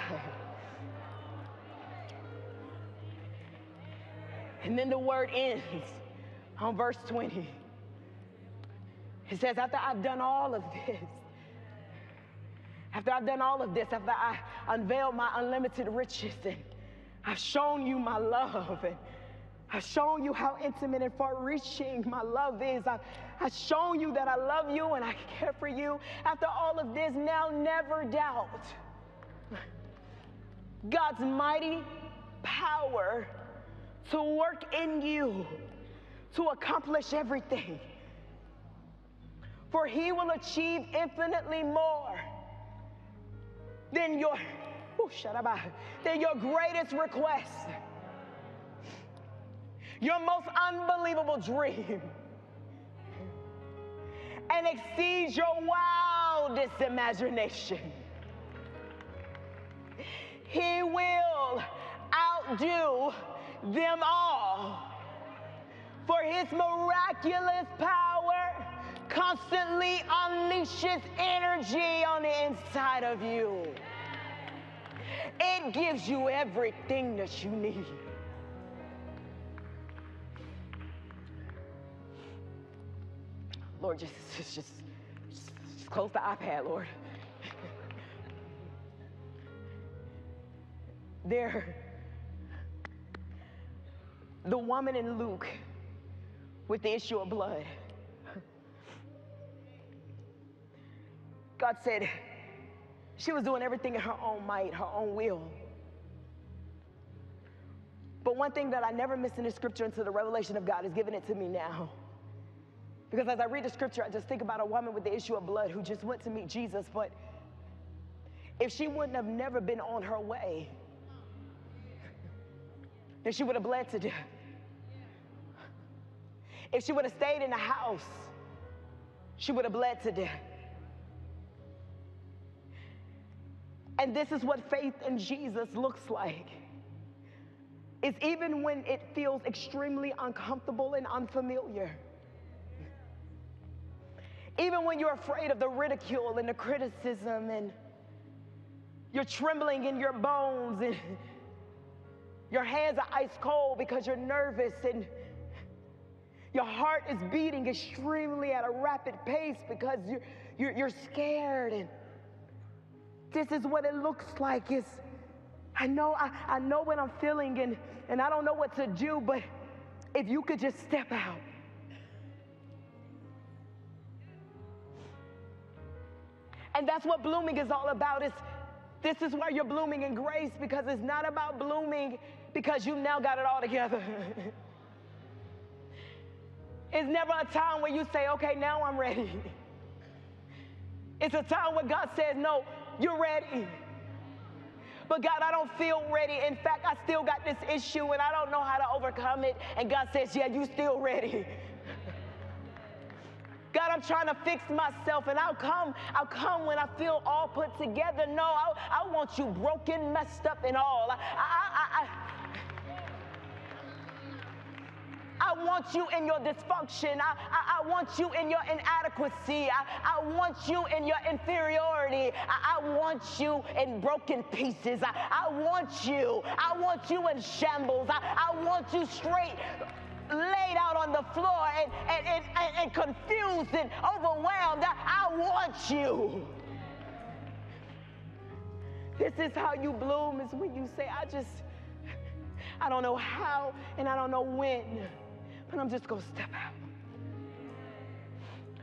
And then the word ends on verse 20. It says, After I've done all of this, after I've done all of this, after I unveiled my unlimited riches and I've shown you my love and I've shown you how intimate and far reaching my love is. I've, I've shown you that I love you and I care for you. After all of this, now never doubt God's mighty power to work in you to accomplish everything. For he will achieve infinitely more than your, than your greatest request, your most unbelievable dream, and exceeds your wildest imagination. He will outdo them all. For his miraculous power constantly unleashes energy on the inside of you. It gives you everything that you need. Lord, just, just, just, just close the iPad, Lord. there, the woman in Luke with the issue of blood. God said she was doing everything in her own might, her own will. But one thing that I never miss in the scripture until the revelation of God is giving it to me now. Because as I read the scripture, I just think about a woman with the issue of blood who just went to meet Jesus, but if she wouldn't have never been on her way, then she would have bled to death. If she would have stayed in the house, she would have bled to death. And this is what faith in Jesus looks like. It's even when it feels extremely uncomfortable and unfamiliar. Even when you're afraid of the ridicule and the criticism and you're trembling in your bones and your hands are ice cold because you're nervous and your heart is beating extremely at a rapid pace because you're, you're, you're scared and this is what it looks like. Is I know I, I know what I'm feeling and, and I don't know what to do, but if you could just step out. And that's what blooming is all about. Is this is why you're blooming in grace because it's not about blooming because you now got it all together. it's never a time where you say, okay, now I'm ready. It's a time where God says, no, you're ready. But God, I don't feel ready. In fact, I still got this issue and I don't know how to overcome it. And God says, Yeah, you still ready. God, I'm trying to fix myself, and I'll come. I'll come when I feel all put together. No, I, I want you broken, messed up, and all. I, I, I, I want you in your dysfunction. I, I, I, want you in your inadequacy. I, I want you in your inferiority. I, I want you in broken pieces. I, I want you. I want you in shambles. I, I want you straight laid out on the floor and, and, and, and, and confused and overwhelmed. I, I want you. This is how you bloom is when you say, I just, I don't know how and I don't know when but I'm just going to step out.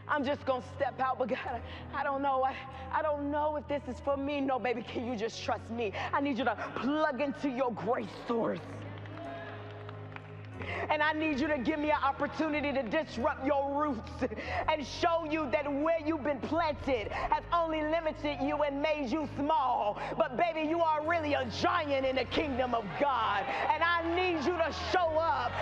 I'm just going to step out, but God, I don't know. I, I don't know if this is for me. No, baby, can you just trust me? I need you to plug into your grace source. And I need you to give me an opportunity to disrupt your roots and show you that where you've been planted has only limited you and made you small. But baby, you are really a giant in the kingdom of God. And I need you to show up and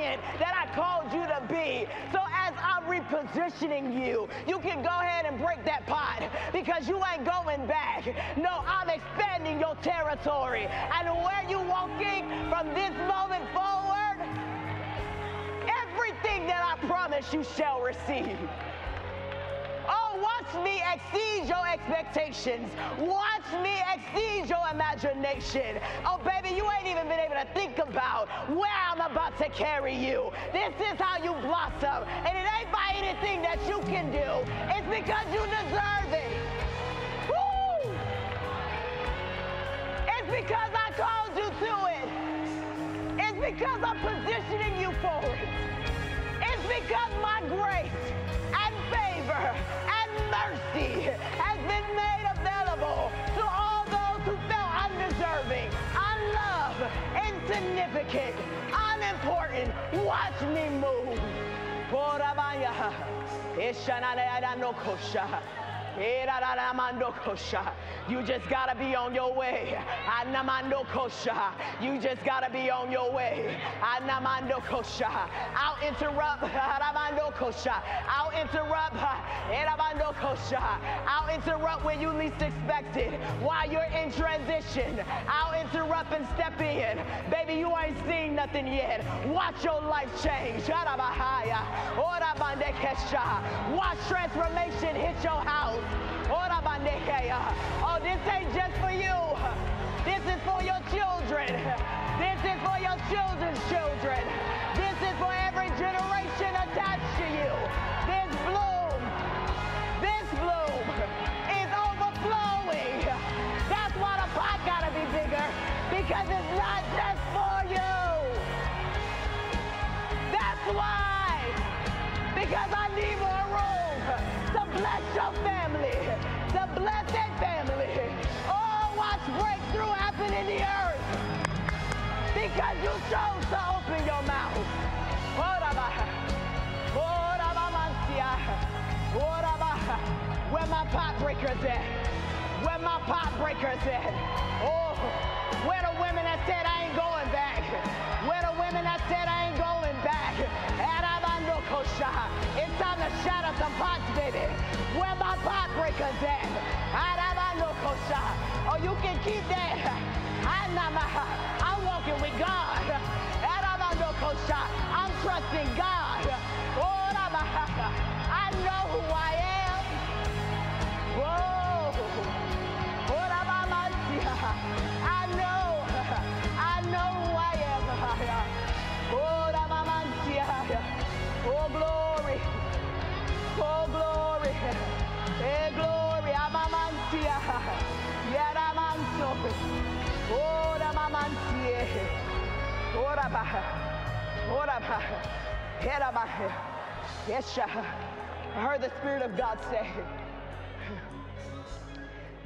giant that I called you to be. So as I'm repositioning you, you can go ahead and break that pot because you ain't going back. No, I'm expanding your territory. And where you walking from this moment forward, everything that I promise you shall receive. Watch me exceed your expectations. Watch me exceed your imagination. Oh, baby, you ain't even been able to think about where I'm about to carry you. This is how you blossom. And it ain't by anything that you can do, it's because you deserve it. Woo! It's because I called you to it. It's because I'm positioning you for it. It's because my grace and favor and mercy has been made available to all those who felt undeserving, unloved, insignificant, unimportant. Watch me move. You just gotta be on your way. You just gotta be on your way. I'll interrupt. I'll interrupt. I'll interrupt when you least expect it. While you're in transition, I'll interrupt and step in. Baby, you ain't seen nothing yet. Watch your life change. Watch transformation hit your house. Oh, this ain't just for you. This is for your children. This is for your children's children. God. I'm trusting God. Yesha. I heard the Spirit of God say,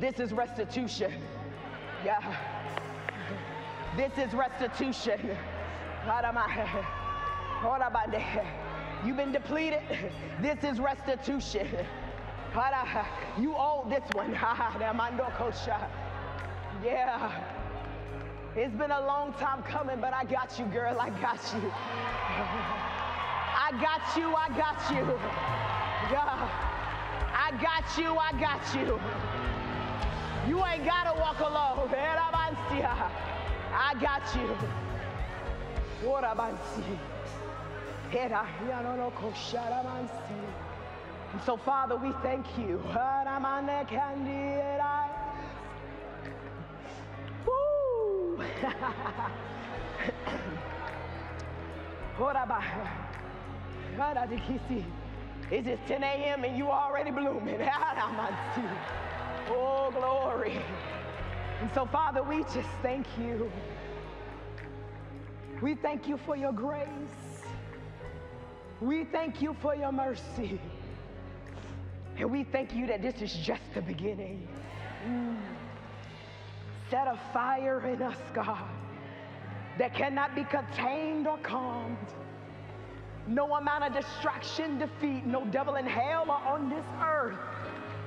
This is restitution. Yeah. This is restitution. You've been depleted. This is restitution. You owe this one. Yeah. It's been a long time coming, but I got you, girl. I got you. I got you. I got you. Yeah. I got you. I got you. You ain't gotta walk alone. I got you. And so, Father, we thank you. It's just 10 a.m. and you already blooming. Oh, glory. And so, Father, we just thank you. We thank you for your grace. We thank you for your mercy. And we thank you that this is just the beginning. Mm. Set a fire in us, God. that cannot be contained or calmed. No amount of distraction, defeat, no devil in hell or on this earth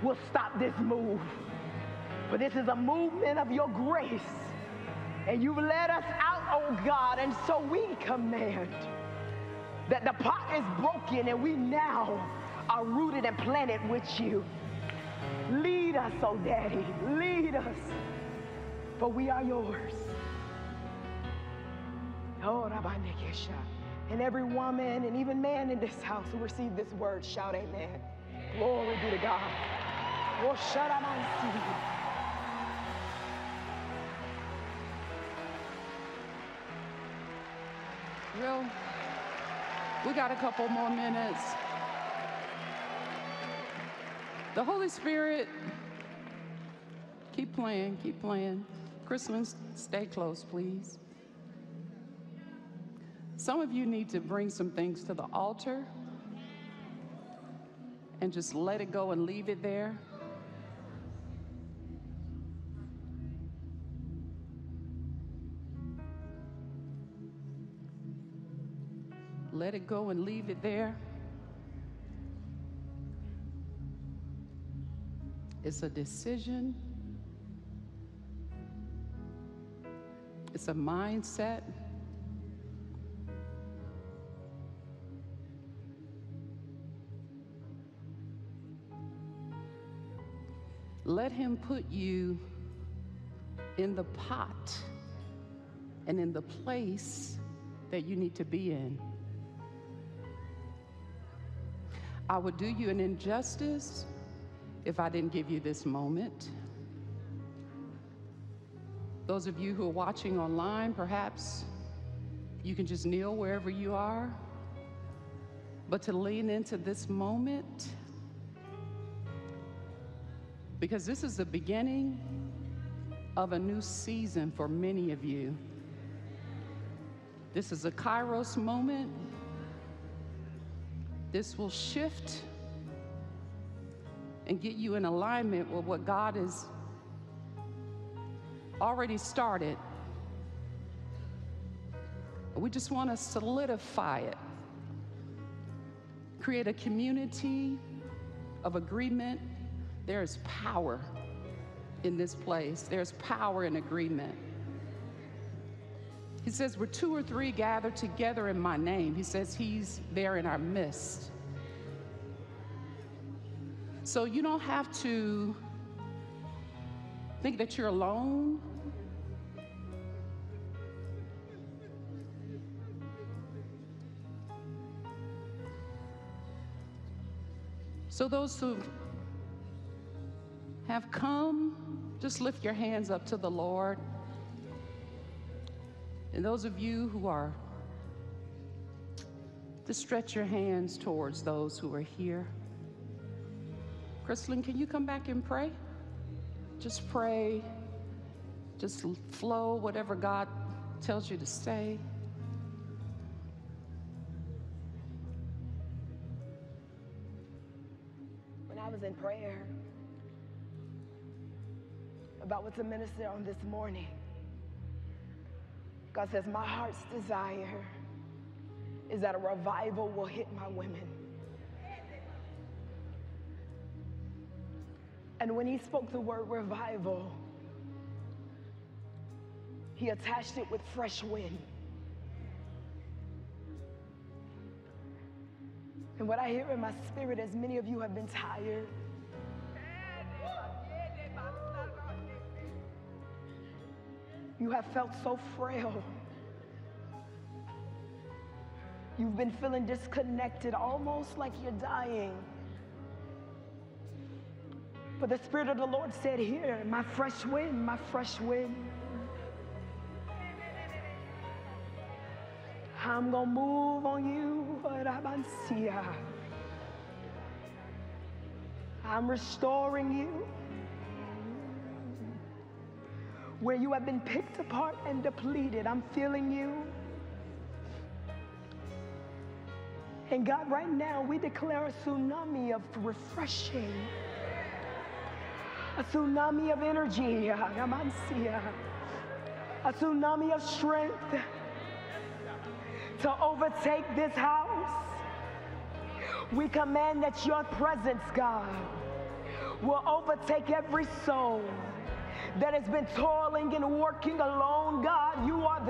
will stop this move. For this is a movement of your grace. And you've led us out, oh God, and so we command that the pot is broken and we now are rooted and planted with you. Lead us, oh Daddy, lead us, for we are yours. Oh. And every woman and even man in this house who received this word, shout amen. Glory be to God. Oh, Real, we got a couple more minutes. The Holy Spirit, keep playing, keep playing. Christmas, stay close, please. Some of you need to bring some things to the altar and just let it go and leave it there. Let it go and leave it there. It's a decision. It's a mindset. Let Him put you in the pot and in the place that you need to be in. I would do you an injustice if I didn't give you this moment. Those of you who are watching online, perhaps you can just kneel wherever you are. But to lean into this moment, because this is the beginning of a new season for many of you. This is a Kairos moment this will shift and get you in alignment with what God has already started. We just want to solidify it, create a community of agreement. There is power in this place, there's power in agreement. He says, Where two or three gather together in my name, he says, He's there in our midst. So you don't have to think that you're alone. So, those who have come, just lift your hands up to the Lord. And those of you who are, just stretch your hands towards those who are here. Krislyn, can you come back and pray? Just pray. Just flow whatever God tells you to say. When I was in prayer about what to minister on this morning, God says, My heart's desire is that a revival will hit my women. And when he spoke the word revival, he attached it with fresh wind. And what I hear in my spirit, as many of you have been tired, You have felt so frail. You've been feeling disconnected, almost like you're dying. But the Spirit of the Lord said, Here, my fresh wind, my fresh wind. I'm going to move on you. but I'm restoring you where you have been picked apart and depleted. I'm feeling you. And God, right now, we declare a tsunami of refreshing, a tsunami of energy, a tsunami of strength, to overtake this house. We command that your presence, God, will overtake every soul that has been toiling and working alone, God, you are.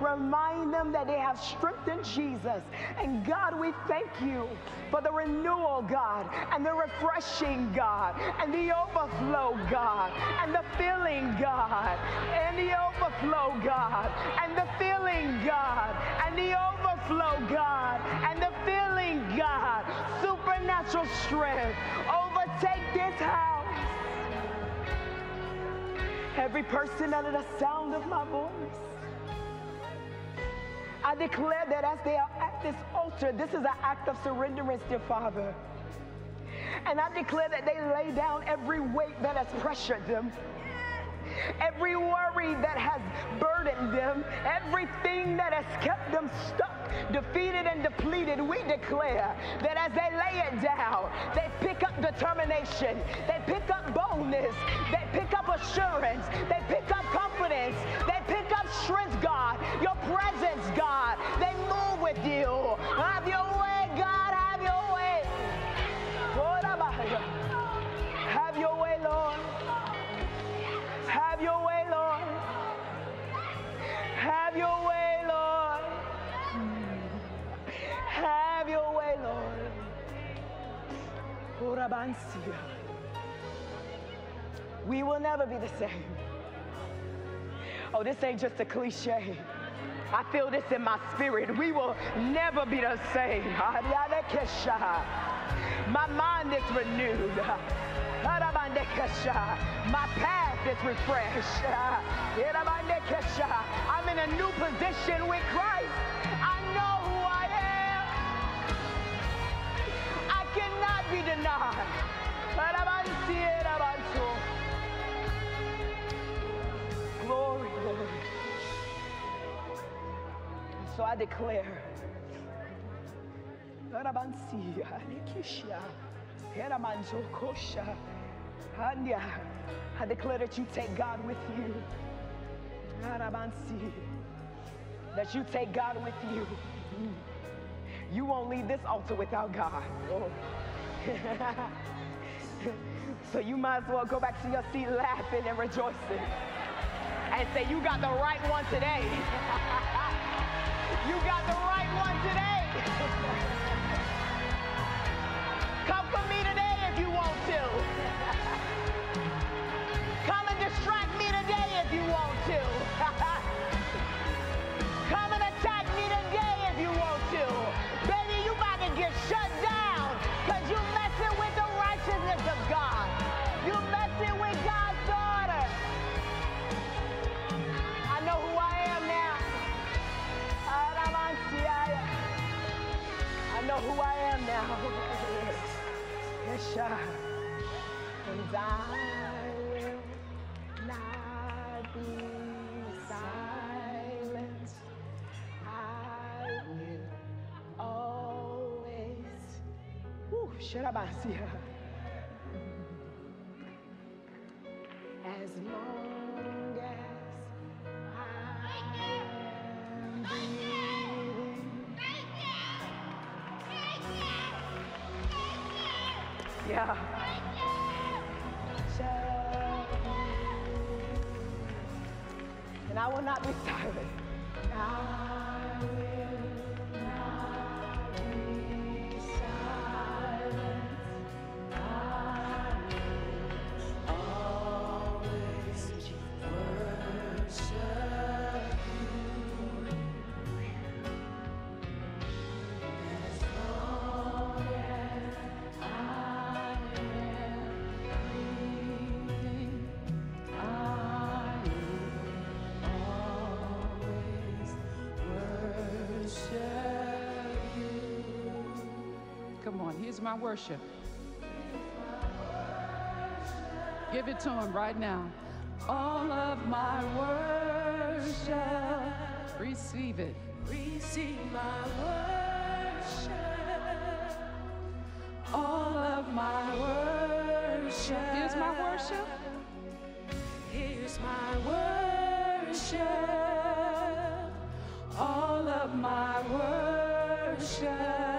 Remind them that they have strength in Jesus. And God, we thank you for the renewal, God, and the refreshing, God, and the overflow, God, and the filling, God, and the overflow, God, and the filling, God, and the overflow, God, and the filling, God. Supernatural strength. Overtake this house. Every person under the sound of my voice. I declare that as they are at this altar, this is an act of surrenderance, dear Father. And I declare that they lay down every weight that has pressured them every worry that has burdened them, everything that has kept them stuck, defeated, and depleted, we declare that as they lay it down, they pick up determination, they pick up boldness, they pick up assurance, they pick up confidence, they pick strength, God, your presence, God. They move with you. Have your way, God, have your way. Have your way, Lord. Have your way, Lord. Have your way, Lord. Have your way, Lord. We will never be the same. Oh, this ain't just a cliche. I feel this in my spirit. We will never be the same. My mind is renewed. My path is refreshed. I'm in a new position with Christ. I know who I am. I cannot be denied. So I declare. I declare that you take God with you. That you take God with you. You won't leave this altar without God. So you might as well go back to your seat laughing and rejoicing and say, You got the right one today. you got the right one today. Come for me today Sir. And I will not be silent. I will always. Ooh, Sharabasia. As long Yeah. And I will not be silent. Worship. Give it to him right now. All of my worship. Receive it. Receive my worship. All of my worship. Here's my worship. Here's my worship. All of my worship.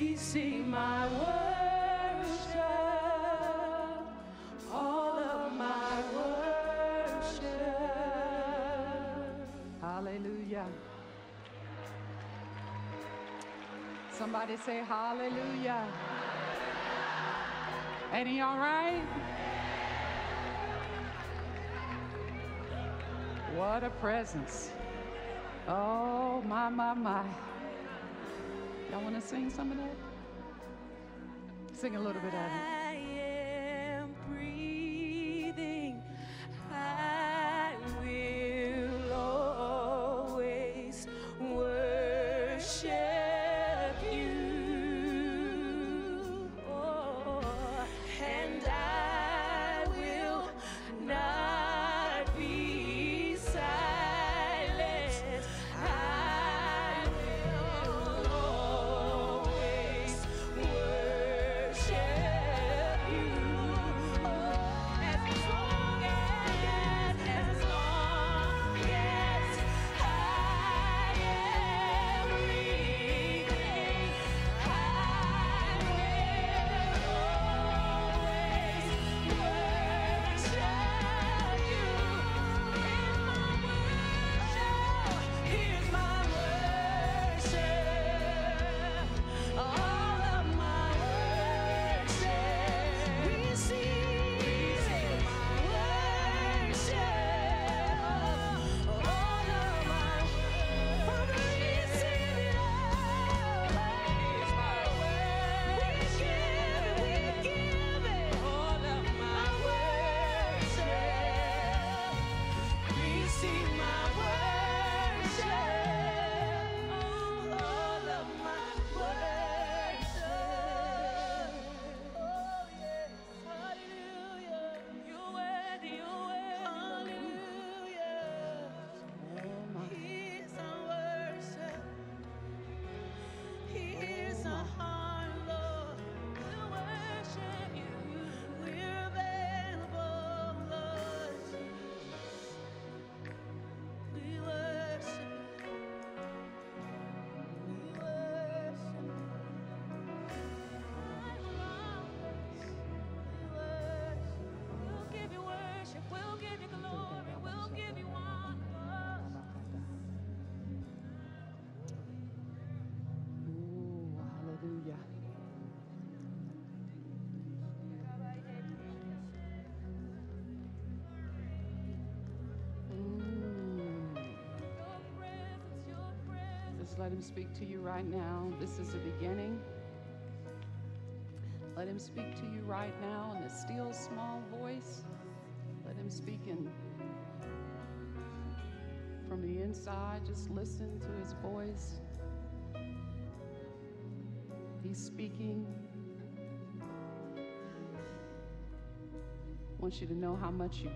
Receive my worship. All of my worship. Hallelujah. Somebody say hallelujah. He all right? What a presence. Oh, my, my, my. Y'all want to sing some of that? Sing a little bit of it. Let him speak to you right now. This is the beginning. Let him speak to you right now in a still small voice. Let him speak in from the inside. Just listen to his voice. He's speaking. wants you to know how much you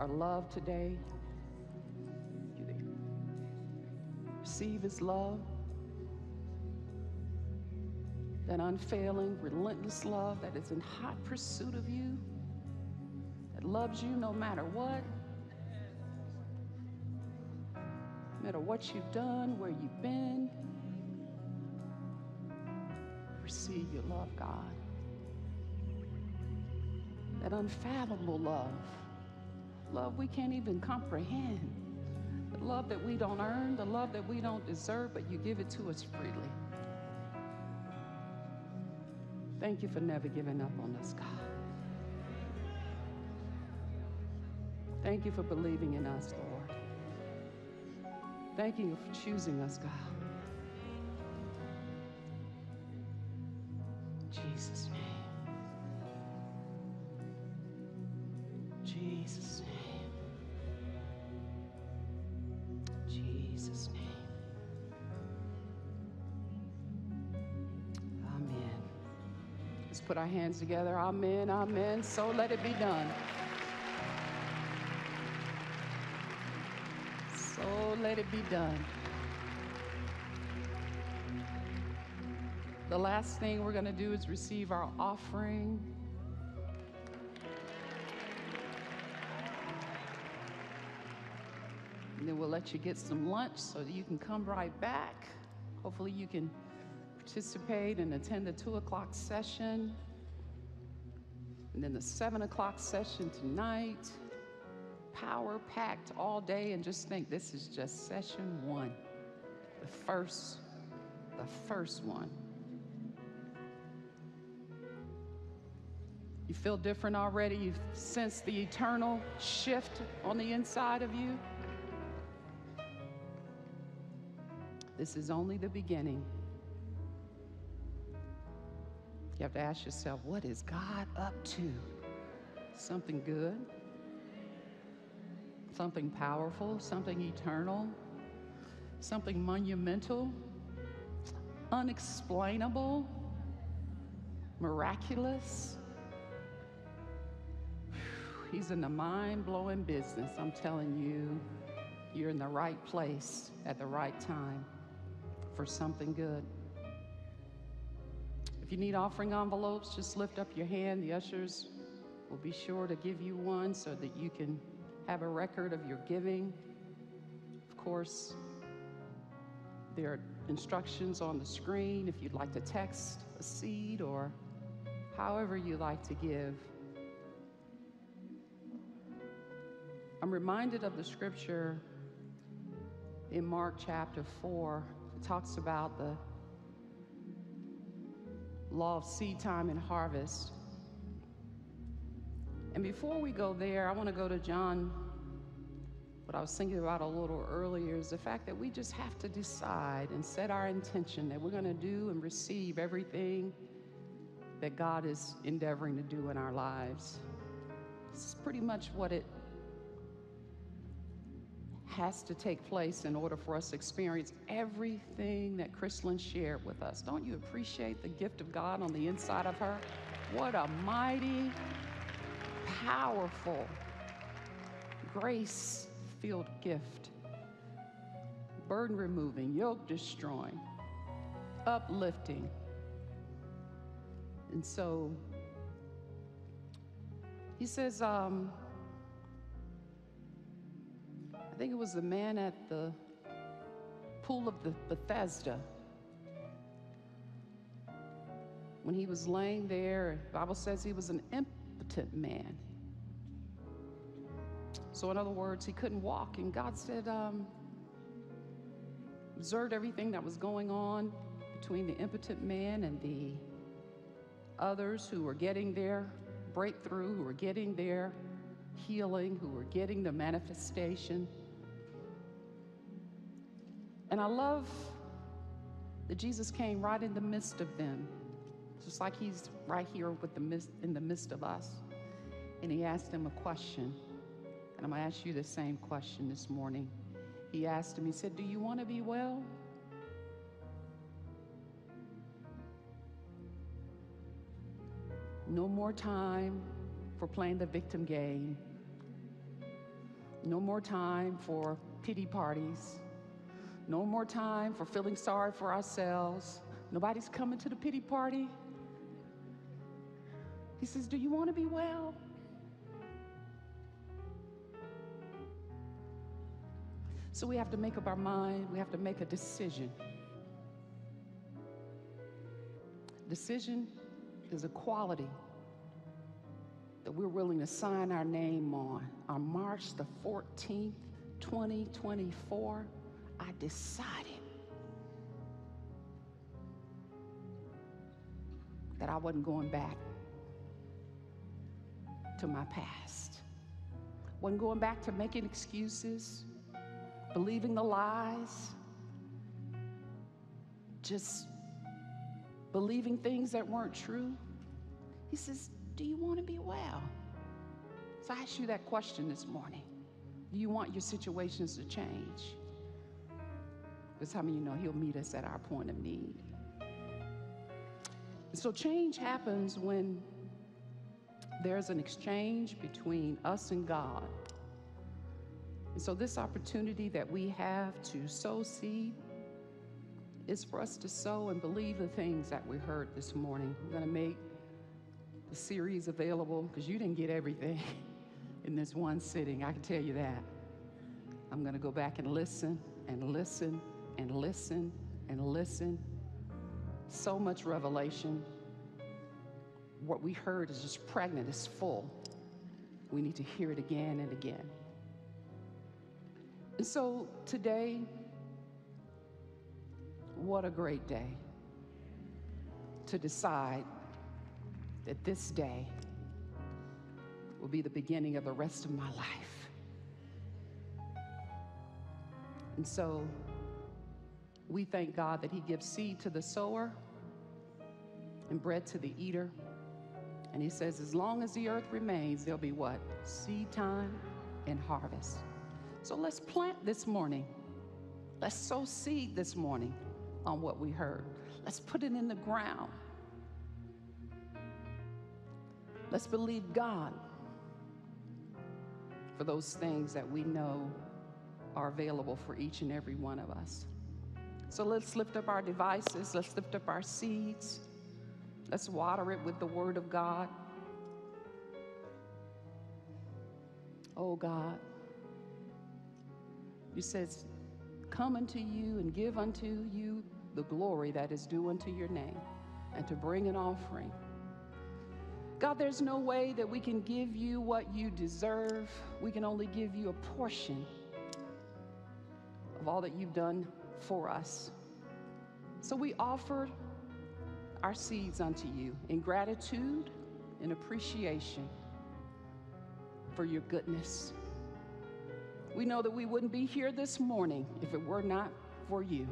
are loved today. Receive his love. That unfailing, relentless love that is in hot pursuit of you, that loves you no matter what, no matter what you've done, where you've been. Receive your love, God. That unfathomable love, love we can't even comprehend, love that we don't earn, the love that we don't deserve, but you give it to us freely. Thank you for never giving up on us, God. Thank you for believing in us, Lord. Thank you for choosing us, God. Our hands together. Amen. Amen. So let it be done. So let it be done. The last thing we're going to do is receive our offering. And then we'll let you get some lunch so that you can come right back Hopefully, you can participate and attend the 2 o'clock session. And then the 7 o'clock session tonight. Power packed all day. And just think this is just session one, the first, the first one. You feel different already? You sense the eternal shift on the inside of you? This is only the beginning. You have to ask yourself, what is God up to? Something good? Something powerful? Something eternal? Something monumental? Unexplainable? Miraculous? He's in the mind blowing business. I'm telling you, you're in the right place at the right time for something good. If you need offering envelopes, just lift up your hand. The ushers will be sure to give you one so that you can have a record of your giving. Of course, there are instructions on the screen if you'd like to text a seed or however you like to give. I'm reminded of the scripture in Mark chapter 4. It talks about the law of seed time and harvest. And before we go there, I want to go to John. What I was thinking about a little earlier is the fact that we just have to decide and set our intention that we're going to do and receive everything that God is endeavoring to do in our lives. It's pretty much what it has to take place in order for us to experience everything that Krislyn shared with us. Don't you appreciate the gift of God on the inside of her? What a mighty, powerful, grace filled gift. Burden removing, yoke destroying, uplifting. And so he says, um, I think it was the man at the pool of the Bethesda. When he was laying there, the Bible says he was an impotent man. So, in other words, he couldn't walk. And God said, um, observed everything that was going on between the impotent man and the others who were getting their breakthrough, who were getting their healing, who were getting the manifestation. And I love that Jesus came right in the midst of them, just like he's right here with the midst, in the midst of us. And he asked them a question. And I'm going to ask you the same question this morning. He asked him, he said, Do you want to be well? No more time for playing the victim game. No more time for pity parties. No more time for feeling sorry for ourselves. Nobody's coming to the pity party. He says, Do you want to be well? So we have to make up our mind, we have to make a decision. Decision is a quality that we're willing to sign our name on. On March the 14th, 2024, I decided that I wasn't going back to my past. Wasn't going back to making excuses, believing the lies, just believing things that weren't true. He says, Do you want to be well? So I asked you that question this morning. Do you want your situations to change? Because how many you know He'll meet us at our point of need? So change happens when there's an exchange between us and God. And so, this opportunity that we have to sow seed is for us to sow and believe the things that we heard this morning. We're going to make the series available because you didn't get everything in this one sitting. I can tell you that. I'm going to go back and listen and listen and listen and listen. So much revelation. What we heard is just pregnant, it's full. We need to hear it again and again. And so today, what a great day to decide that this day will be the beginning of the rest of my life. And so we thank God that He gives seed to the sower and bread to the eater. And He says, as long as the earth remains, there'll be what? Seed time and harvest. So let's plant this morning. Let's sow seed this morning on what we heard. Let's put it in the ground. Let's believe God for those things that we know are available for each and every one of us. So let's lift up our devices, let's lift up our seeds, let's water it with the Word of God. Oh God, you says, Come unto you and give unto you the glory that is due unto your name, and to bring an offering. God, there's no way that we can give you what you deserve. We can only give you a portion of all that you've done for us. So we offer our seeds unto you in gratitude and appreciation for your goodness. We know that we wouldn't be here this morning if it were not for you.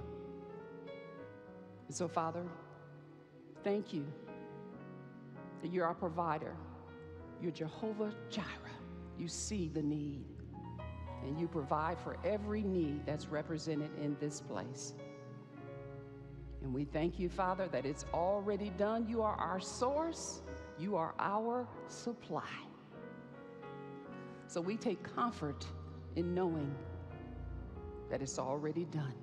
And so, Father, thank you that you're our provider. You're Jehovah Jireh. You see the need, and you provide for every need that's represented in this place. And we thank you, Father, that it's already done. You are our source, you are our supply. So we take comfort in knowing that it's already done.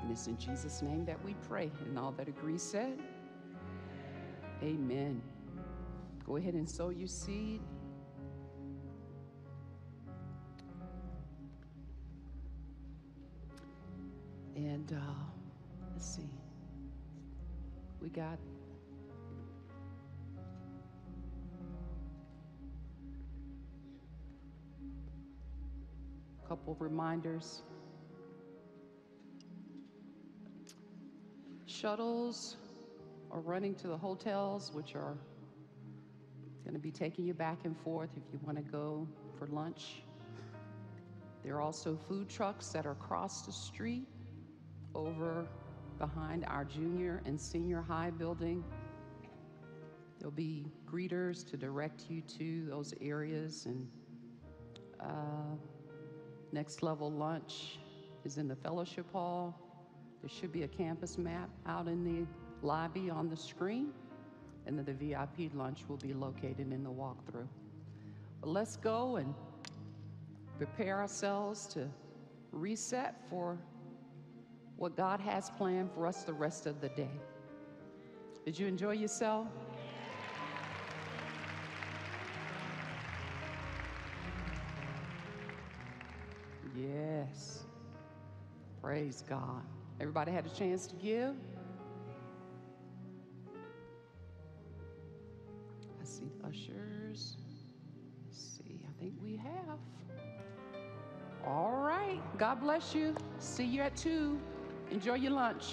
And it's in Jesus' name that we pray. And all that agree said, Amen. Go ahead and sow your seed. And uh, let's see. We got a couple reminders. Shuttles are running to the hotels, which are going to be taking you back and forth if you want to go for lunch. There are also food trucks that are across the street over behind our junior and senior high building. There'll be greeters to direct you to those areas. And uh, next level lunch is in the fellowship hall. There should be a campus map out in the lobby on the screen. And then the VIP lunch will be located in the walkthrough. But let's go and prepare ourselves to reset for what God has planned for us the rest of the day. Did you enjoy yourself? Yes. Praise God. Everybody had a chance to give? I see ushers. Let's see, I think we have. All right. God bless you. See you at 2. Enjoy your lunch.